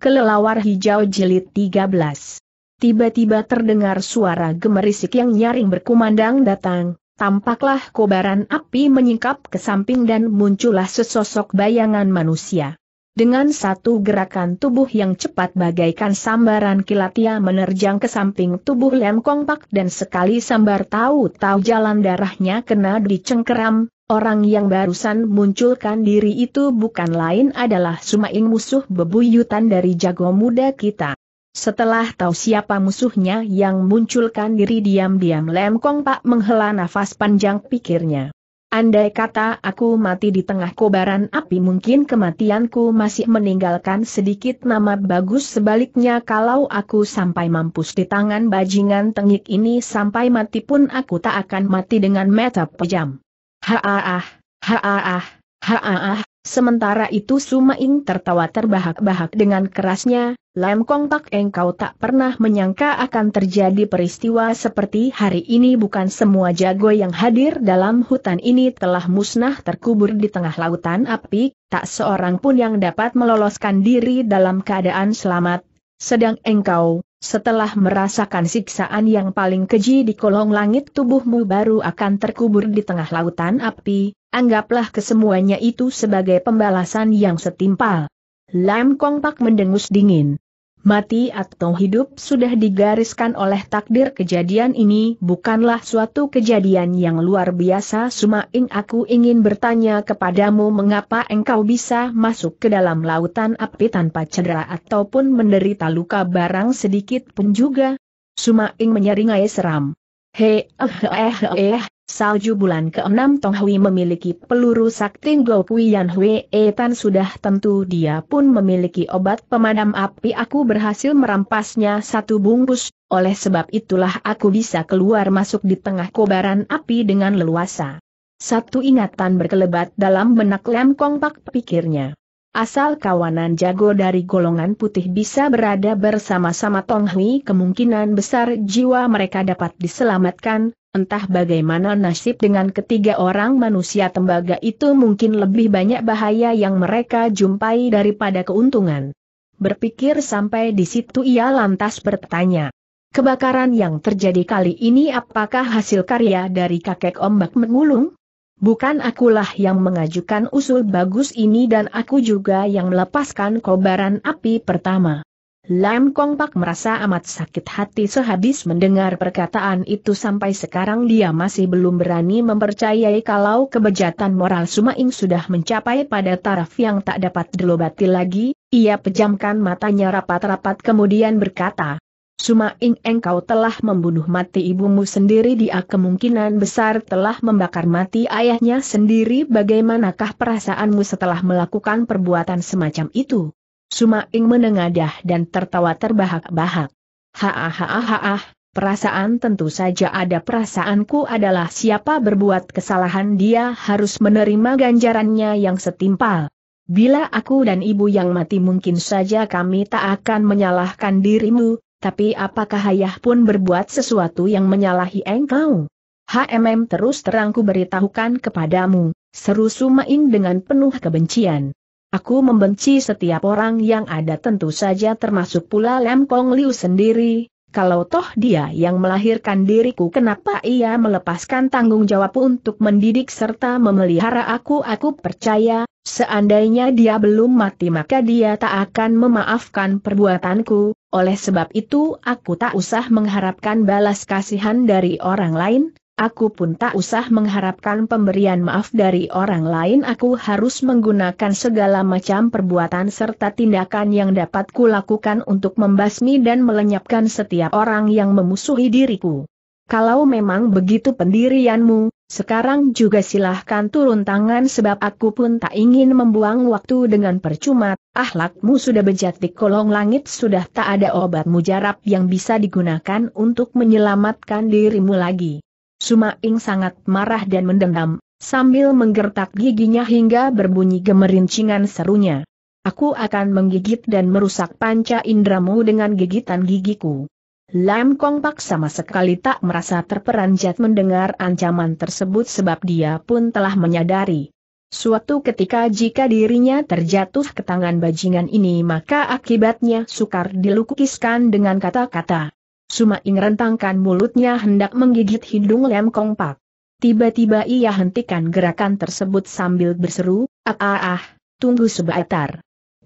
Kelelawar Hijau Jilid 13 Tiba-tiba terdengar suara gemerisik yang nyaring berkumandang datang, tampaklah kobaran api menyingkap ke samping dan muncullah sesosok bayangan manusia. Dengan satu gerakan tubuh yang cepat bagaikan sambaran kilat ia menerjang ke samping tubuh Lem Kongpak dan sekali sambar tahu-tahu jalan darahnya kena dicengkeram, Orang yang barusan munculkan diri itu bukan lain adalah Sumaing musuh bebuyutan dari jago muda kita. Setelah tahu siapa musuhnya yang munculkan diri diam-diam Lem Kong Pak menghela nafas panjang pikirnya. Andai kata aku mati di tengah kobaran api mungkin kematianku masih meninggalkan sedikit nama bagus sebaliknya kalau aku sampai mampus di tangan bajingan tengik ini sampai mati pun aku tak akan mati dengan mata pejam. Haaah, haaah, haaah, sementara itu Sumaing tertawa terbahak-bahak dengan kerasnya, Lem Kong Tak engkau tak pernah menyangka akan terjadi peristiwa seperti hari ini. Bukan semua jago yang hadir dalam hutan ini telah musnah terkubur di tengah lautan api, tak seorang pun yang dapat meloloskan diri dalam keadaan selamat, sedang engkau, setelah merasakan siksaan yang paling keji di kolong langit tubuhmu baru akan terkubur di tengah lautan api, anggaplah kesemuanya itu sebagai pembalasan yang setimpal. Lam Kong Pak mendengus dingin. Mati atau hidup sudah digariskan oleh takdir kejadian ini bukanlah suatu kejadian yang luar biasa Sumaing aku ingin bertanya kepadamu mengapa engkau bisa masuk ke dalam lautan api tanpa cedera ataupun menderita luka barang sedikit pun juga. Sumaing menyeringai seram. He, eh, eh, eh, salju bulan ke-6 Tong Hui memiliki peluru sakti Gokui Yan Hui Etan sudah tentu dia pun memiliki obat pemadam api aku berhasil merampasnya satu bungkus, oleh sebab itulah aku bisa keluar masuk di tengah kobaran api dengan leluasa. Satu ingatan berkelebat dalam benak Lem Kong Pak pikirnya. Asal kawanan jago dari golongan putih bisa berada bersama-sama Tong Hui kemungkinan besar jiwa mereka dapat diselamatkan, entah bagaimana nasib dengan ketiga orang manusia tembaga itu mungkin lebih banyak bahaya yang mereka jumpai daripada keuntungan. Berpikir sampai di situ ia lantas bertanya. Kebakaran yang terjadi kali ini apakah hasil karya dari kakek ombak mengulung? Bukan akulah yang mengajukan usul bagus ini dan aku juga yang melepaskan kobaran api pertama. Lam Kong Pak merasa amat sakit hati sehabis mendengar perkataan itu sampai sekarang dia masih belum berani mempercayai kalau kebejatan moral Sumaing sudah mencapai pada taraf yang tak dapat dilobati lagi, ia pejamkan matanya rapat-rapat kemudian berkata, Sumaing engkau telah membunuh mati ibumu sendiri dia kemungkinan besar telah membakar mati ayahnya sendiri bagaimanakah perasaanmu setelah melakukan perbuatan semacam itu? Sumaing menengadah dan tertawa terbahak-bahak. Haahahaah, perasaan tentu saja ada perasaanku adalah siapa berbuat kesalahan dia harus menerima ganjarannya yang setimpal. Bila aku dan ibu yang mati mungkin saja kami tak akan menyalahkan dirimu, tapi apakah ayah pun berbuat sesuatu yang menyalahi engkau? HMM terus terangku beritahukan kepadamu, seru Sumaing dengan penuh kebencian. Aku membenci setiap orang yang ada tentu saja termasuk pula Lem Kong Liu sendiri, kalau toh dia yang melahirkan diriku kenapa ia melepaskan tanggung jawab untuk mendidik serta memelihara aku? Aku percaya, seandainya dia belum mati maka dia tak akan memaafkan perbuatanku, oleh sebab itu aku tak usah mengharapkan balas kasihan dari orang lain, aku pun tak usah mengharapkan pemberian maaf dari orang lain aku harus menggunakan segala macam perbuatan serta tindakan yang dapat kulakukan untuk membasmi dan melenyapkan setiap orang yang memusuhi diriku. Kalau memang begitu pendirianmu, sekarang juga silahkan turun tangan sebab aku pun tak ingin membuang waktu dengan percuma, ahlakmu sudah bejat di kolong langit sudah tak ada obat mujarab yang bisa digunakan untuk menyelamatkan dirimu lagi. Sumaing sangat marah dan mendendam, sambil menggertak giginya hingga berbunyi gemerincingan serunya. Aku akan menggigit dan merusak panca indramu dengan gigitan gigiku. Lam Kong Pak sama sekali tak merasa terperanjat mendengar ancaman tersebut sebab dia pun telah menyadari. Suatu ketika jika dirinya terjatuh ke tangan bajingan ini maka akibatnya sukar dilukiskan dengan kata-kata. Sumaing rentangkan mulutnya hendak menggigit hidung Lem Kong Pak. Tiba-tiba ia hentikan gerakan tersebut sambil berseru, ah ah ah, tunggu sebentar.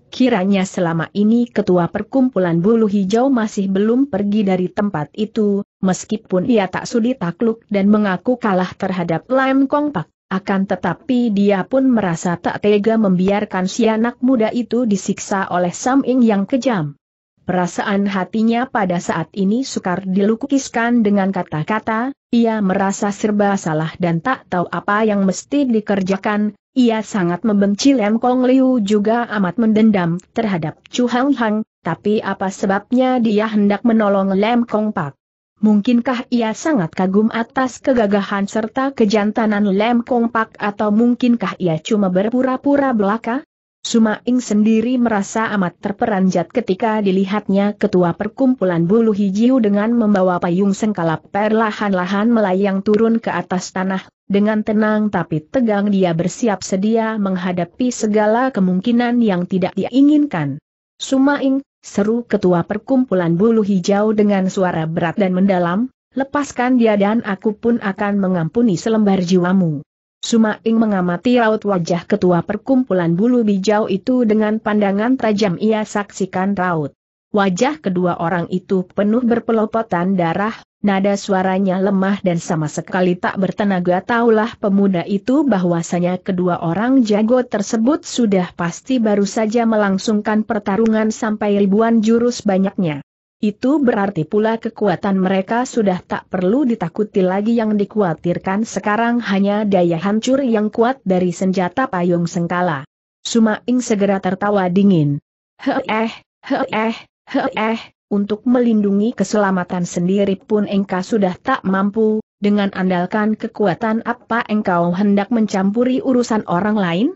Kiranya selama ini ketua perkumpulan bulu hijau masih belum pergi dari tempat itu, meskipun ia tak sudi takluk dan mengaku kalah terhadap Lem Kong Pak akan tetapi dia pun merasa tak tega membiarkan si anak muda itu disiksa oleh Sam Ing yang kejam. Perasaan hatinya pada saat ini sukar dilukiskan dengan kata-kata, ia merasa serba salah dan tak tahu apa yang mesti dikerjakan, ia sangat membenci Lem Kong Liu juga amat mendendam terhadap Chu Hang Hang, tapi apa sebabnya dia hendak menolong Lem Kong Pak? Mungkinkah ia sangat kagum atas kegagahan serta kejantanan Lem Kong Pak atau mungkinkah ia cuma berpura-pura belaka? Sumaing sendiri merasa amat terperanjat ketika dilihatnya ketua perkumpulan bulu hijau dengan membawa payung sengkalap perlahan-lahan melayang turun ke atas tanah, dengan tenang tapi tegang dia bersiap sedia menghadapi segala kemungkinan yang tidak diinginkan. Sumaing, Seru ketua perkumpulan bulu hijau dengan suara berat dan mendalam, lepaskan dia dan aku pun akan mengampuni selembar jiwamu. Sumaing mengamati raut wajah ketua perkumpulan bulu hijau itu dengan pandangan tajam ia saksikan raut. Wajah kedua orang itu penuh berpelopotan darah, nada suaranya lemah dan sama sekali tak bertenaga taulah pemuda itu bahwasanya kedua orang jago tersebut sudah pasti baru saja melangsungkan pertarungan sampai ribuan jurus banyaknya. Itu berarti pula kekuatan mereka sudah tak perlu ditakuti lagi yang dikhawatirkan sekarang hanya daya hancur yang kuat dari senjata payung sengkala. Sumaing segera tertawa dingin. Heeh, heeh, heeh, untuk melindungi keselamatan sendiri pun engkau sudah tak mampu, dengan andalkan kekuatan apa engkau hendak mencampuri urusan orang lain?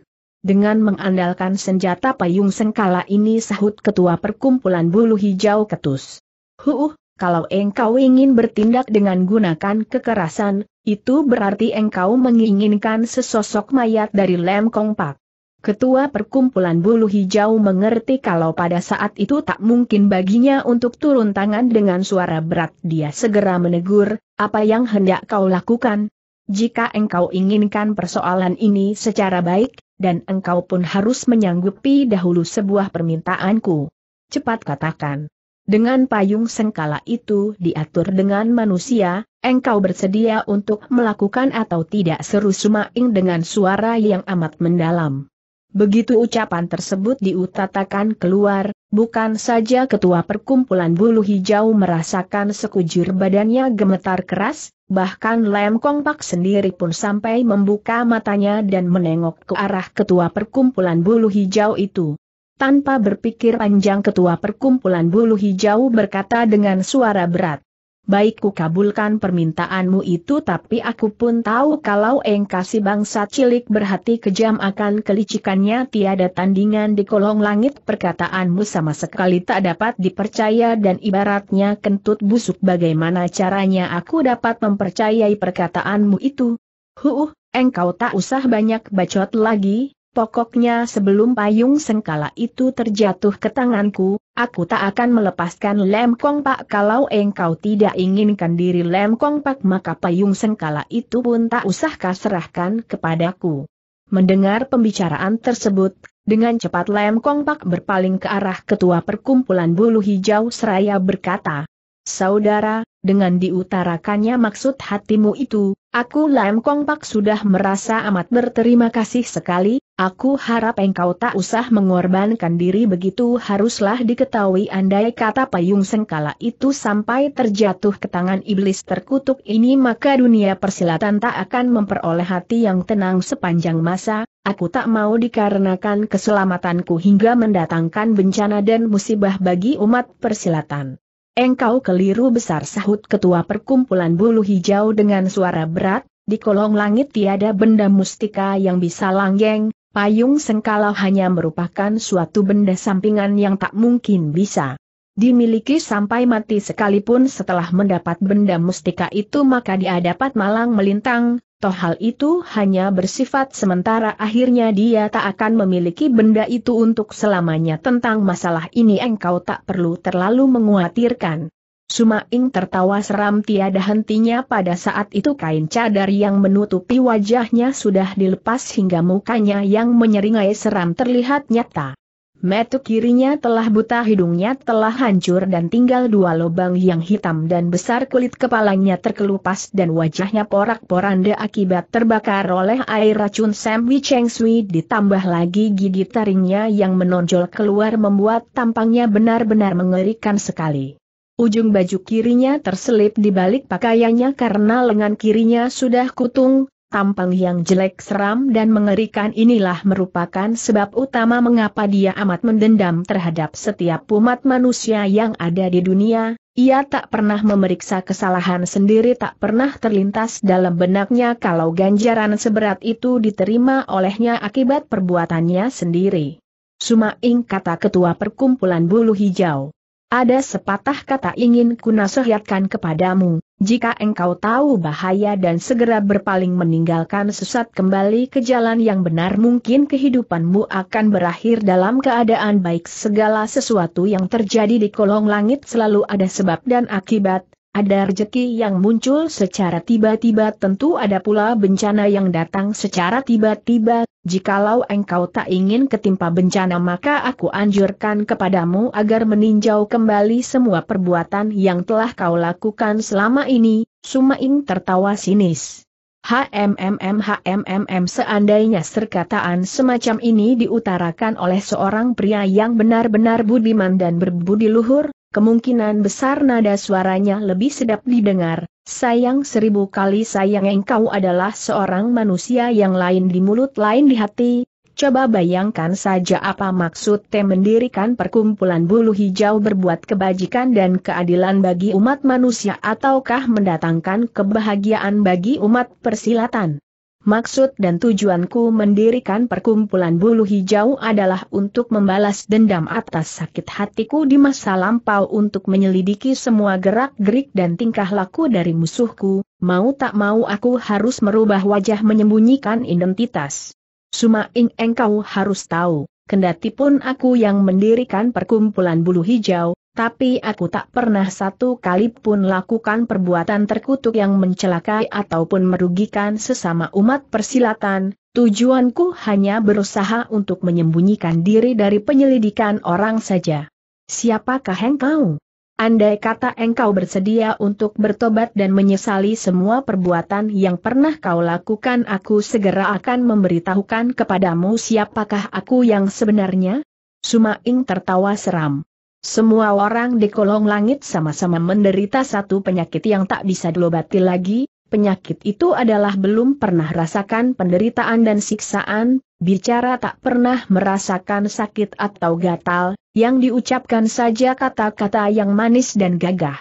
Dengan mengandalkan senjata payung sengkala ini sahut ketua perkumpulan bulu hijau ketus. Huh, kalau engkau ingin bertindak dengan gunakan kekerasan, itu berarti engkau menginginkan sesosok mayat dari Lem Kong Pak. Ketua perkumpulan bulu hijau mengerti kalau pada saat itu tak mungkin baginya untuk turun tangan dengan suara berat dia segera menegur, apa yang hendak kau lakukan? Jika engkau inginkan persoalan ini secara baik, dan engkau pun harus menyanggupi dahulu sebuah permintaanku. Cepat katakan. Dengan payung sengkala itu diatur dengan manusia, engkau bersedia untuk melakukan atau tidak seru Sumaing dengan suara yang amat mendalam. Begitu ucapan tersebut diutatakan keluar, bukan saja ketua perkumpulan bulu hijau merasakan sekujur badannya gemetar keras, bahkan Lem Kong Pak sendiri pun sampai membuka matanya dan menengok ke arah ketua perkumpulan bulu hijau itu. Tanpa berpikir panjang ketua perkumpulan bulu hijau berkata dengan suara berat baik ku kabulkan permintaanmu itu tapi aku pun tahu kalau engkau si bangsa cilik berhati kejam akan kelicikannya. Tiada tandingan di kolong langit perkataanmu sama sekali tak dapat dipercaya. Dan ibaratnya kentut busuk bagaimana caranya aku dapat mempercayai perkataanmu itu. Huh, engkau tak usah banyak bacot lagi, Pokoknya sebelum payung sengkala itu terjatuh ke tanganku, aku tak akan melepaskan Lem Kong Pak kalau engkau tidak inginkan diri Lem Kong Pak maka payung sengkala itu pun tak usah kau serahkan kepadaku. Mendengar pembicaraan tersebut, dengan cepat Lem Kong Pak berpaling ke arah ketua perkumpulan bulu hijau seraya berkata, Saudara, dengan diutarakannya maksud hatimu itu, aku Lam Kong Pak sudah merasa amat berterima kasih sekali, aku harap engkau tak usah mengorbankan diri begitu haruslah diketahui andai kata payung sengkala itu sampai terjatuh ke tangan iblis terkutuk ini maka dunia persilatan tak akan memperoleh hati yang tenang sepanjang masa, aku tak mau dikarenakan keselamatanku hingga mendatangkan bencana dan musibah bagi umat persilatan. Engkau keliru besar sahut ketua perkumpulan bulu hijau dengan suara berat, di kolong langit tiada benda mustika yang bisa langgeng, payung sengkala hanya merupakan suatu benda sampingan yang tak mungkin bisa dimiliki sampai mati sekalipun setelah mendapat benda mustika itu maka dia dapat malang melintang, Toh hal itu hanya bersifat sementara akhirnya dia tak akan memiliki benda itu untuk selamanya tentang masalah ini engkau tak perlu terlalu mengkhawatirkan. Sumaing tertawa seram tiada hentinya pada saat itu kain cadar yang menutupi wajahnya sudah dilepas hingga mukanya yang menyeringai seram terlihat nyata. Metu kirinya telah buta hidungnya telah hancur dan tinggal dua lubang yang hitam dan besar kulit kepalanya terkelupas dan wajahnya porak-poranda akibat terbakar oleh air racun Sam Cheng Sui ditambah lagi gigi taringnya yang menonjol keluar membuat tampangnya benar-benar mengerikan sekali. Ujung baju kirinya terselip di balik pakaiannya karena lengan kirinya sudah kutung, tampang yang jelek seram dan mengerikan inilah merupakan sebab utama mengapa dia amat mendendam terhadap setiap umat manusia yang ada di dunia, ia tak pernah memeriksa kesalahan sendiri tak pernah terlintas dalam benaknya kalau ganjaran seberat itu diterima olehnya akibat perbuatannya sendiri. Sumaing kata ketua perkumpulan bulu hijau. Ada sepatah kata ingin kunasihatkan kepadamu, jika engkau tahu bahaya dan segera berpaling meninggalkan sesat kembali ke jalan yang benar mungkin kehidupanmu akan berakhir dalam keadaan baik. Segala sesuatu yang terjadi di kolong langit selalu ada sebab dan akibat, ada rejeki yang muncul secara tiba-tiba tentu ada pula bencana yang datang secara tiba-tiba, jikalau engkau tak ingin ketimpa bencana maka aku anjurkan kepadamu agar meninjau kembali semua perbuatan yang telah kau lakukan selama ini, Sumaing tertawa sinis. HMMM HMMM seandainya serkataan semacam ini diutarakan oleh seorang pria yang benar-benar budiman dan berbudi luhur, kemungkinan besar nada suaranya lebih sedap didengar, sayang seribu kali sayang engkau adalah seorang manusia yang lain di mulut lain di hati, coba bayangkan saja apa maksud Te mendirikan perkumpulan bulu hijau berbuat kebajikan dan keadilan bagi umat manusia ataukah mendatangkan kebahagiaan bagi umat persilatan. Maksud dan tujuanku mendirikan perkumpulan bulu hijau adalah untuk membalas dendam atas sakit hatiku di masa lampau untuk menyelidiki semua gerak-gerik dan tingkah laku dari musuhku, mau tak mau aku harus merubah wajah menyembunyikan identitas. Sumaing engkau harus tahu, kendatipun aku yang mendirikan perkumpulan bulu hijau, tapi aku tak pernah satu kali pun lakukan perbuatan terkutuk yang mencelakai ataupun merugikan sesama umat persilatan, tujuanku hanya berusaha untuk menyembunyikan diri dari penyelidikan orang saja. Siapakah engkau? Andai kata engkau bersedia untuk bertobat dan menyesali semua perbuatan yang pernah kau lakukan aku segera akan memberitahukan kepadamu siapakah aku yang sebenarnya? Sumaing tertawa seram. Semua orang di kolong langit sama-sama menderita satu penyakit yang tak bisa diobati lagi, penyakit itu adalah belum pernah rasakan penderitaan dan siksaan, bicara tak pernah merasakan sakit atau gatal, yang diucapkan saja kata-kata yang manis dan gagah.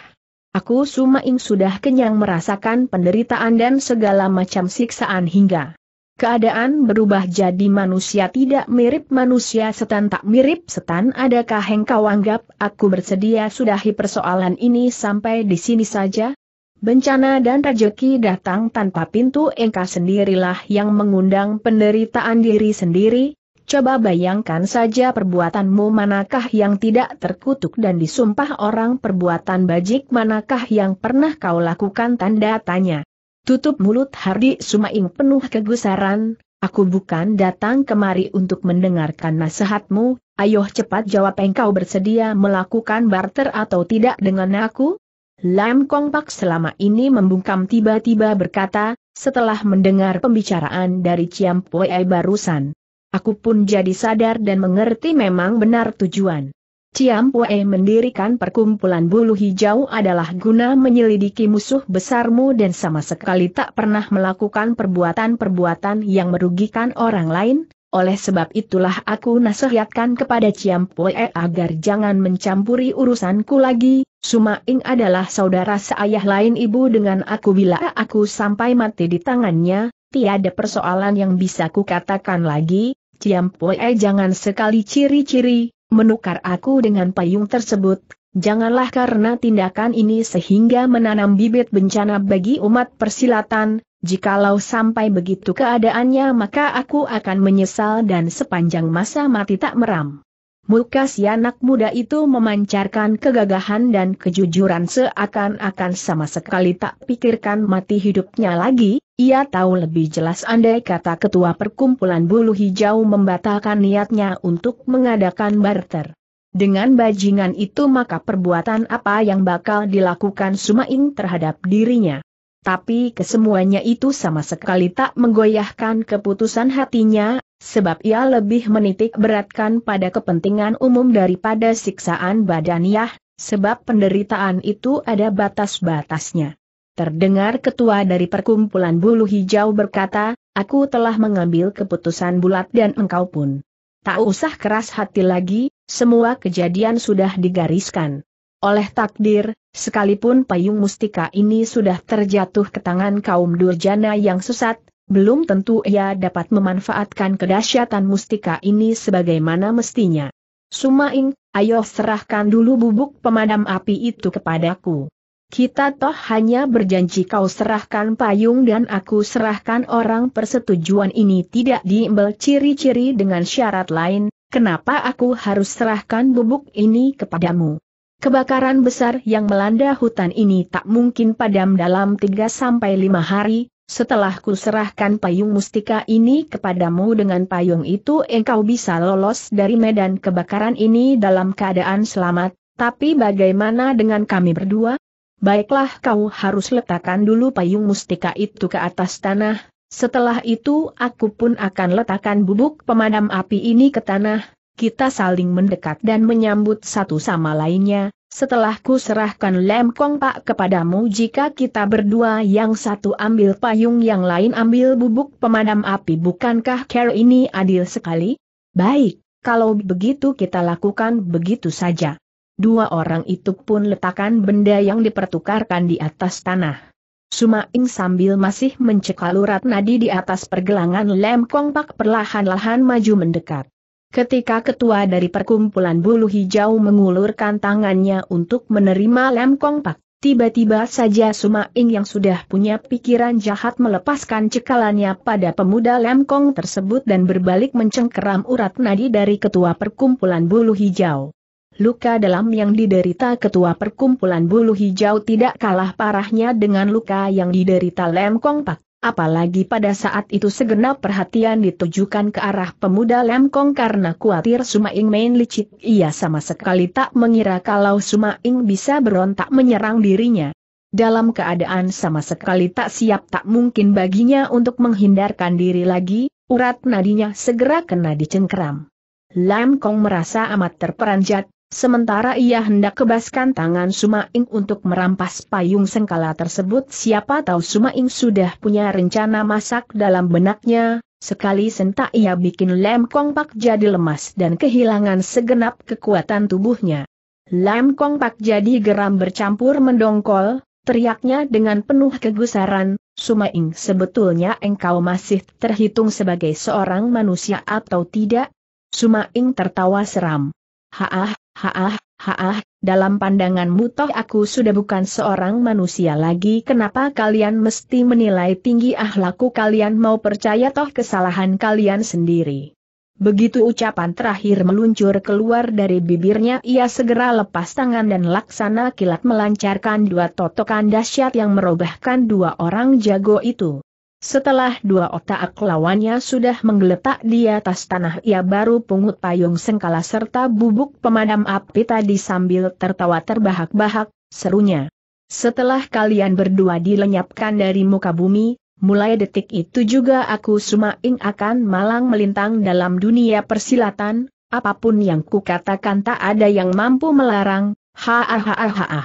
Aku Sumaing sudah kenyang merasakan penderitaan dan segala macam siksaan hingga keadaan berubah jadi manusia tidak mirip manusia setan tak mirip setan. Adakah engkau anggap aku bersedia sudahi persoalan ini sampai di sini saja? Bencana dan rejeki datang tanpa pintu. Engkau sendirilah yang mengundang penderitaan diri sendiri, coba bayangkan saja perbuatanmu manakah yang tidak terkutuk dan disumpah orang perbuatan bajik? Manakah yang pernah kau lakukan? Tanda tanya. Tutup mulut Hardi Sumaing penuh kegusaran, aku bukan datang kemari untuk mendengarkan nasihatmu, ayo cepat jawab engkau bersedia melakukan barter atau tidak dengan aku? Lam Kongpak selama ini membungkam tiba-tiba berkata, setelah mendengar pembicaraan dari Ciampoe barusan. Aku pun jadi sadar dan mengerti memang benar tujuan. Ciampue mendirikan perkumpulan bulu hijau adalah guna menyelidiki musuh besarmu dan sama sekali tak pernah melakukan perbuatan-perbuatan yang merugikan orang lain, oleh sebab itulah aku nasihatkan kepada Ciampue agar jangan mencampuri urusanku lagi, Sumaing adalah saudara seayah lain ibu dengan aku. Bila aku sampai mati di tangannya, tiada persoalan yang bisa kukatakan lagi, Ciampue jangan sekali ciri-ciri, menukar aku dengan payung tersebut, janganlah karena tindakan ini sehingga menanam bibit bencana bagi umat persilatan, Jikalau sampai begitu keadaannya maka aku akan menyesal dan sepanjang masa mati tak meram. Muka si anak muda itu memancarkan kegagahan dan kejujuran seakan-akan sama sekali tak pikirkan mati hidupnya lagi, ia tahu lebih jelas andai kata ketua perkumpulan bulu hijau membatalkan niatnya untuk mengadakan barter. Dengan bajingan itu maka perbuatan apa yang bakal dilakukan Sumaing terhadap dirinya. Tapi kesemuanya itu sama sekali tak menggoyahkan keputusan hatinya, sebab ia lebih menitik beratkan pada kepentingan umum daripada siksaan badaniah, sebab penderitaan itu ada batas-batasnya. Terdengar ketua dari perkumpulan bulu hijau berkata, aku telah mengambil keputusan bulat dan engkau pun. Tak usah keras hati lagi, semua kejadian sudah digariskan. Oleh takdir, sekalipun payung mustika ini sudah terjatuh ke tangan kaum durjana yang sesat, belum tentu ia dapat memanfaatkan kedahsyatan mustika ini sebagaimana mestinya. Sumaing, ayo serahkan dulu bubuk pemadam api itu kepadaku. Kita toh hanya berjanji kau serahkan payung dan aku serahkan orang persetujuan ini tidak diimbel ciri-ciri dengan syarat lain, kenapa aku harus serahkan bubuk ini kepadamu? Kebakaran besar yang melanda hutan ini tak mungkin padam dalam 3-5 hari, setelah ku serahkan payung mustika ini kepadamu dengan payung itu engkau bisa lolos dari medan kebakaran ini dalam keadaan selamat, tapi bagaimana dengan kami berdua? Baiklah kau harus letakkan dulu payung mustika itu ke atas tanah, setelah itu aku pun akan letakkan bubuk pemadam api ini ke tanah, kita saling mendekat dan menyambut satu sama lainnya, setelah ku serahkan lem kong pak kepadamu jika kita berdua yang satu ambil payung yang lain ambil bubuk pemadam api bukankah care ini adil sekali? Baik, kalau begitu kita lakukan begitu saja. Dua orang itu pun letakkan benda yang dipertukarkan di atas tanah. Sumaing sambil masih mencekal urat nadi di atas pergelangan lem kong pak perlahan-lahan maju mendekat. Ketika ketua dari perkumpulan bulu hijau mengulurkan tangannya untuk menerima lem kongpak, tiba-tiba saja Sumaing yang sudah punya pikiran jahat melepaskan cekalannya pada pemuda lem kong tersebut dan berbalik mencengkeram urat nadi dari ketua perkumpulan bulu hijau. Luka dalam yang diderita ketua perkumpulan bulu hijau tidak kalah parahnya dengan luka yang diderita lem kongpak. Apalagi pada saat itu segenap perhatian ditujukan ke arah pemuda Lemkong karena khawatir Sumaing main licik ia sama sekali tak mengira kalau Sumaing bisa berontak menyerang dirinya. Dalam keadaan sama sekali tak siap tak mungkin baginya untuk menghindarkan diri lagi, urat nadinya segera kena dicengkeram. Lam Kong merasa amat terperanjat, Sementara ia hendak kebaskan tangan Sumaing untuk merampas payung sengkala tersebut siapa tahu Sumaing sudah punya rencana masak dalam benaknya, sekali sentak ia bikin Lem Kong Pak jadi lemas dan kehilangan segenap kekuatan tubuhnya. Lem Kong Pak jadi geram bercampur mendongkol, teriaknya dengan penuh kegusaran, Sumaing sebetulnya engkau masih terhitung sebagai seorang manusia atau tidak? Sumaing tertawa seram. Haah, haah, haah, dalam pandanganmu toh aku sudah bukan seorang manusia lagi kenapa kalian mesti menilai tinggi ahlaku kalian mau percaya toh kesalahan kalian sendiri. Begitu ucapan terakhir meluncur keluar dari bibirnya ia segera lepas tangan dan laksana kilat melancarkan dua totokan dahsyat yang merobahkan dua orang jago itu. Setelah dua otak lawannya sudah menggeletak di atas tanah ia baru pungut payung sengkala serta bubuk pemadam api tadi sambil tertawa terbahak-bahak, serunya. Setelah kalian berdua dilenyapkan dari muka bumi, mulai detik itu juga aku Sumaing akan malang melintang dalam dunia persilatan, apa pun yang kukatakan tak ada yang mampu melarang, ha ha ha ha ha.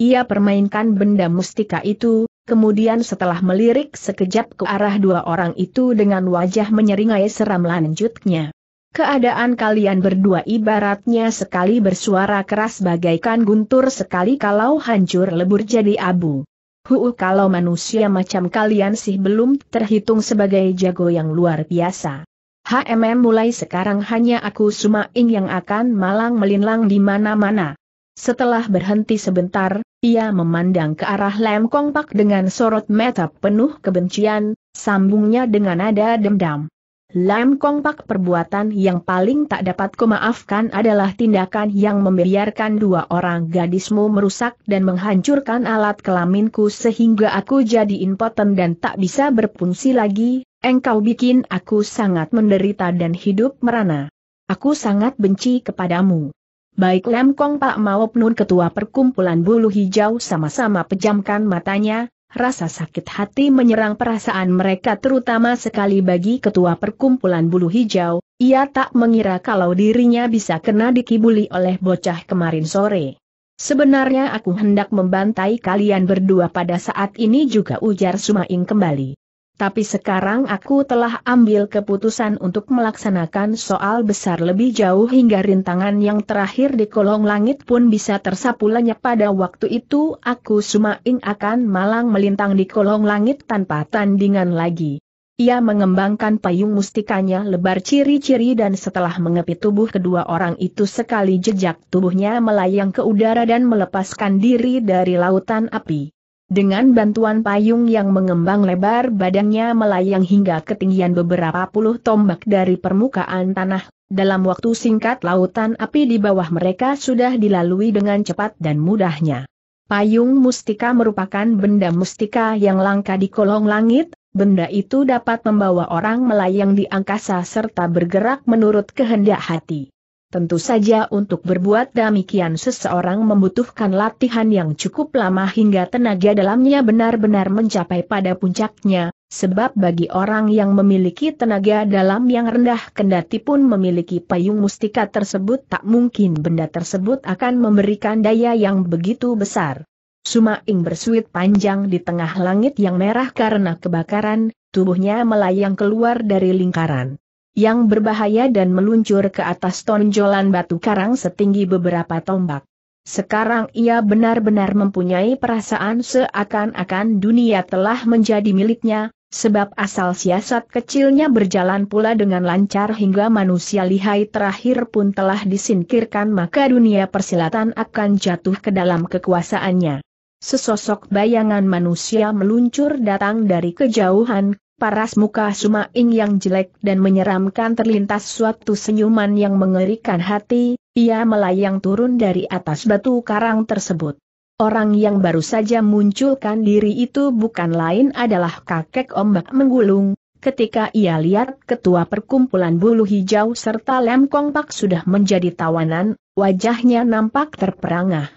Ia permainkan benda mustika itu, Kemudian setelah melirik sekejap ke arah dua orang itu dengan wajah menyeringai seram lanjutnya. Keadaan kalian berdua ibaratnya sekali bersuara keras bagaikan guntur sekali kalau hancur lebur jadi abu. Huu kalau manusia macam kalian sih belum terhitung sebagai jago yang luar biasa. HMM mulai sekarang hanya aku Sumaing yang akan malang melinlang di mana-mana. Setelah berhenti sebentar, Ia memandang ke arah Lem Kong Pak dengan sorot mata penuh kebencian, sambungnya dengan nada dendam. Lam Pak perbuatan yang paling tak dapat kumaafkan adalah tindakan yang membiarkan dua orang gadismu merusak dan menghancurkan alat kelaminku sehingga aku jadi impoten dan tak bisa berfungsi lagi, engkau bikin aku sangat menderita dan hidup merana. Aku sangat benci kepadamu. Baik Lem Kong Pak maupun ketua perkumpulan bulu hijau sama-sama pejamkan matanya, rasa sakit hati menyerang perasaan mereka terutama sekali bagi ketua perkumpulan bulu hijau, ia tak mengira kalau dirinya bisa kena dikibuli oleh bocah kemarin sore. Sebenarnya aku hendak membantai kalian berdua pada saat ini juga ujar Sumaing kembali. Tapi sekarang aku telah ambil keputusan untuk melaksanakan soal besar lebih jauh hingga rintangan yang terakhir di kolong langit pun bisa tersapu lenyap pada waktu itu aku sumaing akan malang melintang di kolong langit tanpa tandingan lagi. Ia mengembangkan payung mustikanya lebar ciri-ciri dan setelah mengepit tubuh kedua orang itu sekali jejak tubuhnya melayang ke udara dan melepaskan diri dari lautan api. Dengan bantuan payung yang mengembang lebar badannya melayang hingga ketinggian beberapa puluh tombak dari permukaan tanah, dalam waktu singkat lautan api di bawah mereka sudah dilalui dengan cepat dan mudahnya. Payung mustika merupakan benda mustika yang langka di kolong langit, benda itu dapat membawa orang melayang di angkasa serta bergerak menurut kehendak hati. Tentu saja untuk berbuat demikian seseorang membutuhkan latihan yang cukup lama hingga tenaga dalamnya benar-benar mencapai pada puncaknya, sebab bagi orang yang memiliki tenaga dalam yang rendah kendati pun memiliki payung mustika tersebut tak mungkin benda tersebut akan memberikan daya yang begitu besar. Sumaing bersuit panjang di tengah langit yang merah karena kebakaran, tubuhnya melayang keluar dari lingkaran yang berbahaya dan meluncur ke atas tonjolan batu karang setinggi beberapa tombak. Sekarang ia benar-benar mempunyai perasaan seakan-akan dunia telah menjadi miliknya, sebab asal siasat kecilnya berjalan pula dengan lancar hingga manusia lihai terakhir pun telah disingkirkan maka dunia persilatan akan jatuh ke dalam kekuasaannya. Sesosok bayangan manusia meluncur datang dari kejauhan, paras muka Sumaing yang jelek dan menyeramkan terlintas suatu senyuman yang mengerikan hati, ia melayang turun dari atas batu karang tersebut. Orang yang baru saja munculkan diri itu bukan lain adalah kakek ombak menggulung, ketika ia lihat ketua perkumpulan bulu hijau serta lem kongpak sudah menjadi tawanan, wajahnya nampak terperangah.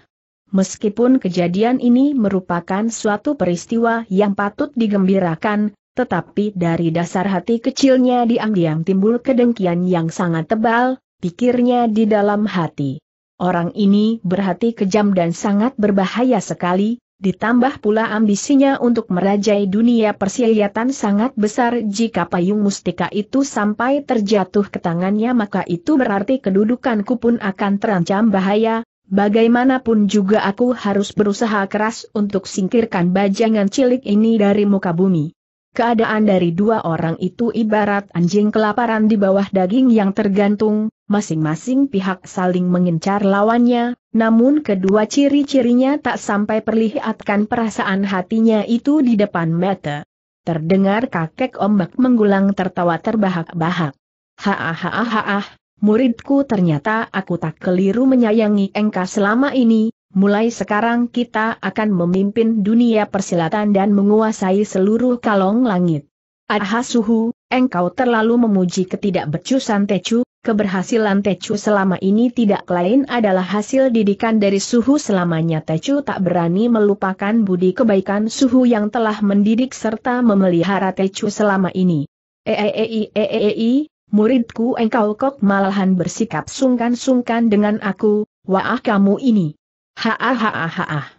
Meskipun kejadian ini merupakan suatu peristiwa yang patut digembirakan, tetapi dari dasar hati kecilnya diam-diam timbul kedengkian yang sangat tebal, pikirnya di dalam hati. Orang ini berhati kejam dan sangat berbahaya sekali, ditambah pula ambisinya untuk merajai dunia persilatan sangat besar jika payung mustika itu sampai terjatuh ke tangannya maka itu berarti kedudukanku pun akan terancam bahaya, bagaimanapun juga aku harus berusaha keras untuk singkirkan bajangan cilik ini dari muka bumi. Keadaan dari dua orang itu ibarat anjing kelaparan di bawah daging yang tergantung, masing-masing pihak saling mengincar lawannya, namun kedua ciri-cirinya tak sampai perlihatkan perasaan hatinya itu di depan mata. Terdengar kakek ombak menggulang tertawa terbahak-bahak. Haah muridku ternyata aku tak keliru menyayangi engkau selama ini, mulai sekarang kita akan memimpin dunia persilatan dan menguasai seluruh kalong langit. Aha suhu, engkau terlalu memuji ketidakbecusan Tecu, keberhasilan Tecu selama ini tidak lain adalah hasil didikan dari suhu selamanya Tecu tak berani melupakan budi kebaikan suhu yang telah mendidik serta memelihara Tecu selama ini. Eeei eeei, muridku engkau kok malahan bersikap sungkan-sungkan dengan aku, wah kamu ini. Haa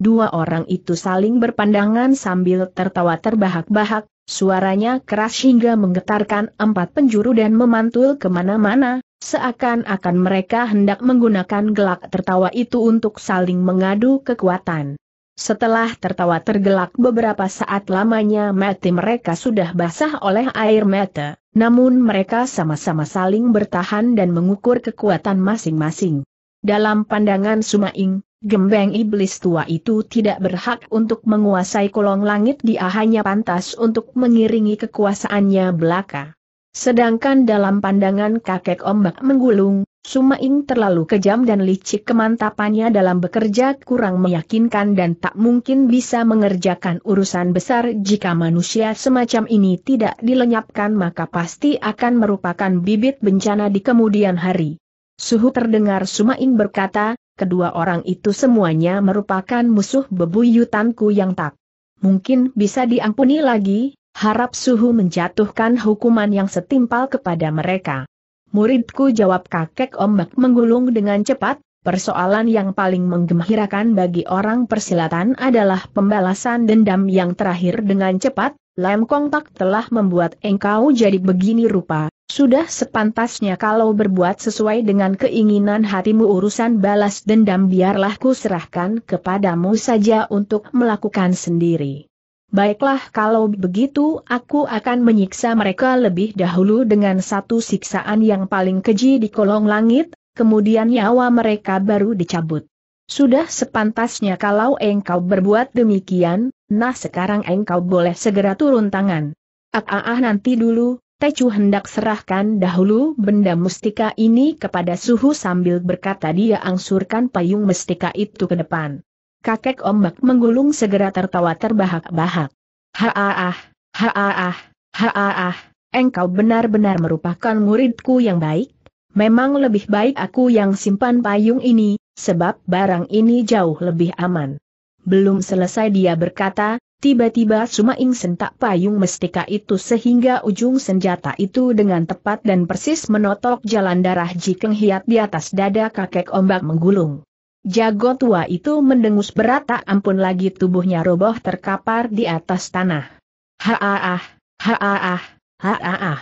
Dua orang itu saling berpandangan sambil tertawa terbahak-bahak, suaranya keras hingga menggetarkan empat penjuru dan memantul ke mana-mana, seakan-akan mereka hendak menggunakan gelak tertawa itu untuk saling mengadu kekuatan. Setelah tertawa tergelak beberapa saat lamanya mati mereka sudah basah oleh air mata, namun mereka sama-sama saling bertahan dan mengukur kekuatan masing-masing. Dalam pandangan Sumaing, Gembeng iblis tua itu tidak berhak untuk menguasai kolong langit dia hanya pantas untuk mengiringi kekuasaannya belaka. Sedangkan dalam pandangan kakek ombak menggulung, Sumaing terlalu kejam dan licik kemantapannya dalam bekerja kurang meyakinkan dan tak mungkin bisa mengerjakan urusan besar jika manusia semacam ini tidak dilenyapkan maka pasti akan merupakan bibit bencana di kemudian hari. Suhu terdengar Sumaing berkata, kedua orang itu semuanya merupakan musuh bebuyutanku yang tak mungkin bisa diampuni lagi, harap suhu menjatuhkan hukuman yang setimpal kepada mereka. Muridku jawab kakek ombak menggulung dengan cepat, persoalan yang paling menggembirakan bagi orang persilatan adalah pembalasan dendam yang terakhir dengan cepat, Lem Kong Pak telah membuat engkau jadi begini rupa, sudah sepantasnya kalau berbuat sesuai dengan keinginan hatimu urusan balas dendam biarlah ku serahkan kepadamu saja untuk melakukan sendiri. Baiklah kalau begitu aku akan menyiksa mereka lebih dahulu dengan satu siksaan yang paling keji di kolong langit, kemudian nyawa mereka baru dicabut. Sudah sepantasnya kalau engkau berbuat demikian, nah sekarang engkau boleh segera turun tangan. Ah ah, ah nanti dulu, Tecu hendak serahkan dahulu benda mustika ini kepada suhu sambil berkata dia angsurkan payung mustika itu ke depan. Kakek ombak menggulung segera tertawa terbahak-bahak. Haaah, haaah, haaah, engkau benar-benar merupakan muridku yang baik. Memang lebih baik aku yang simpan payung ini, sebab barang ini jauh lebih aman. Belum selesai dia berkata, Tiba-tiba Sumaing sentak payung mestika itu sehingga ujung senjata itu dengan tepat dan persis menotok jalan darah Jikeng Hiat di atas dada kakek ombak menggulung. Jago tua itu mendengus berat tak ampun lagi tubuhnya roboh terkapar di atas tanah. Haaah, haaah, haaah.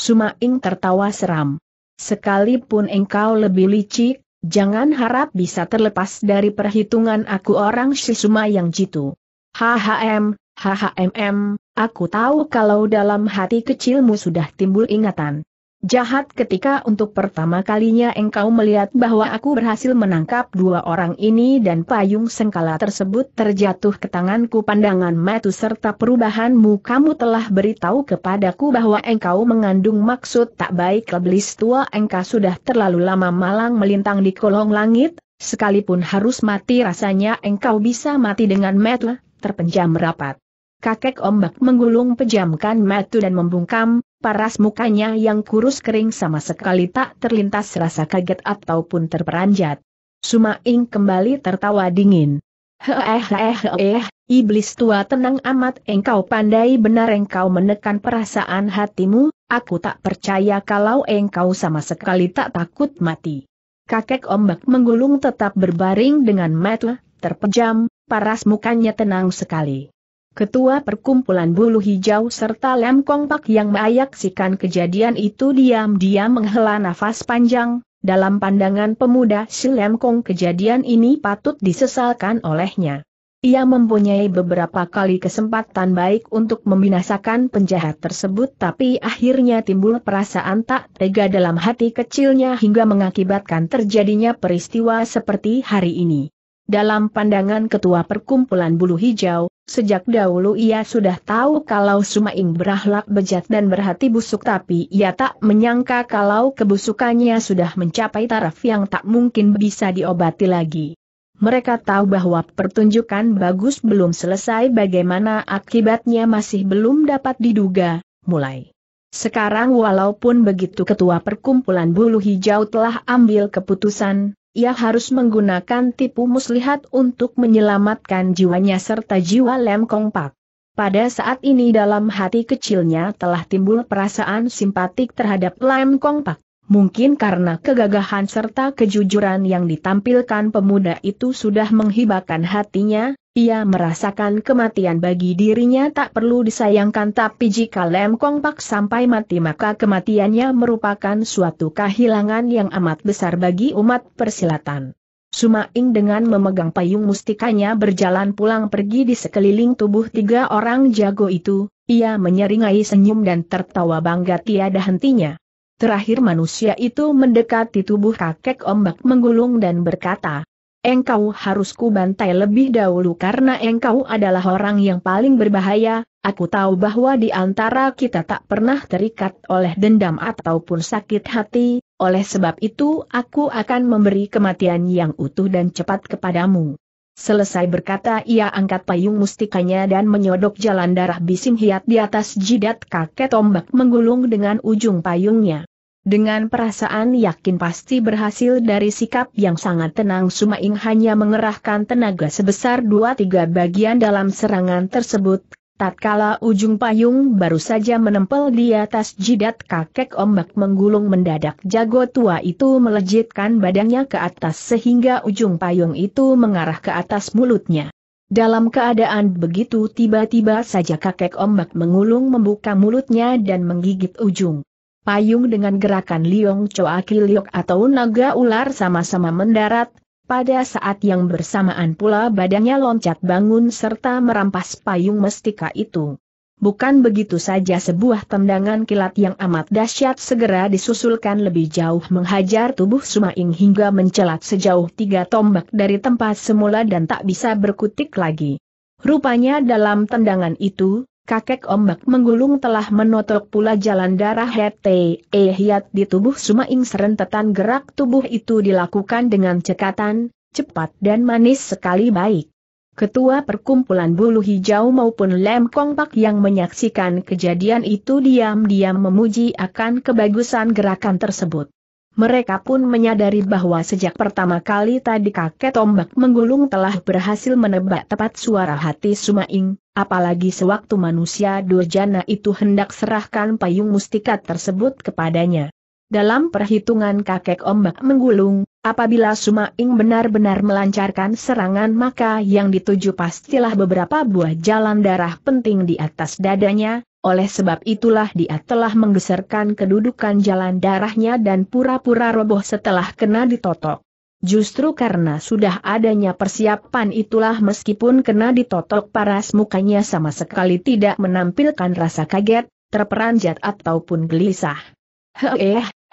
Sumaing tertawa seram. Sekalipun engkau lebih licik, jangan harap bisa terlepas dari perhitungan aku orang Sisuma yang jitu. HHM, HHMM, aku tahu kalau dalam hati kecilmu sudah timbul ingatan. Jahat ketika untuk pertama kalinya engkau melihat bahwa aku berhasil menangkap dua orang ini dan payung sengkala tersebut terjatuh ke tanganku pandangan matu serta perubahanmu. Kamu telah beritahu kepadaku bahwa engkau mengandung maksud tak baik. Leblis tua engkau sudah terlalu lama malang melintang di kolong langit, sekalipun harus mati rasanya engkau bisa mati dengan mata terpenjam rapat. Kakek ombak menggulung pejamkan mata dan membungkam, paras mukanya yang kurus kering sama sekali tak terlintas rasa kaget ataupun terperanjat. Sumaing kembali tertawa dingin. Heh heh heh, iblis tua tenang amat engkau pandai benar engkau menekan perasaan hatimu, aku tak percaya kalau engkau sama sekali tak takut mati. Kakek ombak menggulung tetap berbaring dengan mata terpejam, paras mukanya tenang sekali. Ketua perkumpulan bulu hijau serta Lem Kongpak yang mengayaksikan kejadian itu diam-diam menghela nafas panjang, dalam pandangan pemuda si Lem Kong kejadian ini patut disesalkan olehnya. Ia mempunyai beberapa kali kesempatan baik untuk membinasakan penjahat tersebut tapi akhirnya timbul perasaan tak tega dalam hati kecilnya hingga mengakibatkan terjadinya peristiwa seperti hari ini. Dalam pandangan ketua perkumpulan bulu hijau, sejak dahulu ia sudah tahu kalau Sumaing berakhlak bejat dan berhati busuk tapi ia tak menyangka kalau kebusukannya sudah mencapai taraf yang tak mungkin bisa diobati lagi. Mereka tahu bahwa pertunjukan bagus belum selesai bagaimana akibatnya masih belum dapat diduga, mulai. Sekarang walaupun begitu ketua perkumpulan bulu hijau telah ambil keputusan, ia harus menggunakan tipu muslihat untuk menyelamatkan jiwanya serta jiwa Lem Kong Pak. Pada saat ini dalam hati kecilnya telah timbul perasaan simpatik terhadap Lem Kong Pak. Mungkin karena kegagahan serta kejujuran yang ditampilkan pemuda itu sudah menghibahkan hatinya, ia merasakan kematian bagi dirinya tak perlu disayangkan tapi jika Lem Kong Pak sampai mati maka kematiannya merupakan suatu kehilangan yang amat besar bagi umat persilatan. Sumaing dengan memegang payung mustikanya berjalan pulang pergi di sekeliling tubuh tiga orang jago itu, ia menyeringai senyum dan tertawa bangga tiada hentinya. Terakhir manusia itu mendekati tubuh kakek ombak menggulung dan berkata, engkau harus kubantai lebih dahulu karena engkau adalah orang yang paling berbahaya, aku tahu bahwa di antara kita tak pernah terikat oleh dendam ataupun sakit hati, oleh sebab itu aku akan memberi kematian yang utuh dan cepat kepadamu. Selesai berkata ia angkat payung mustikanya dan menyodok jalan darah bising hiat di atas jidat kakek tombak menggulung dengan ujung payungnya. Dengan perasaan yakin pasti berhasil dari sikap yang sangat tenang Sumaing hanya mengerahkan tenaga sebesar dua tiga bagian dalam serangan tersebut, tatkala ujung payung baru saja menempel di atas jidat kakek ombak menggulung mendadak. Jago tua itu melejitkan badannya ke atas sehingga ujung payung itu mengarah ke atas mulutnya. Dalam keadaan begitu tiba-tiba saja kakek ombak mengulung membuka mulutnya dan menggigit ujung payung dengan gerakan liong choa kiliok atau naga ular sama-sama mendarat, pada saat yang bersamaan pula badannya loncat bangun serta merampas payung mestika itu. Bukan begitu saja sebuah tendangan kilat yang amat dahsyat segera disusulkan lebih jauh menghajar tubuh Sumaing hingga mencelat sejauh tiga tombak dari tempat semula dan tak bisa berkutik lagi. Rupanya dalam tendangan itu, kakek ombak menggulung telah menotok pula jalan darah hete ehiat di tubuh Sumaing serentetan gerak tubuh itu dilakukan dengan cekatan, cepat dan manis sekali baik. Ketua perkumpulan bulu hijau maupun Lem Kongpak yang menyaksikan kejadian itu diam-diam memuji akan kebagusan gerakan tersebut. Mereka pun menyadari bahwa sejak pertama kali tadi kakek tombak menggulung telah berhasil menebak tepat suara hati Sumaing, apalagi sewaktu manusia durjana itu hendak serahkan payung mustikat tersebut kepadanya. Dalam perhitungan kakek ombak menggulung, apabila Sumaing benar-benar melancarkan serangan maka yang dituju pastilah beberapa buah jalan darah penting di atas dadanya, oleh sebab itulah dia telah menggeserkan kedudukan jalan darahnya dan pura-pura roboh setelah kena ditotok. Justru karena sudah adanya persiapan itulah meskipun kena ditotok paras mukanya sama sekali tidak menampilkan rasa kaget, terperanjat ataupun gelisah.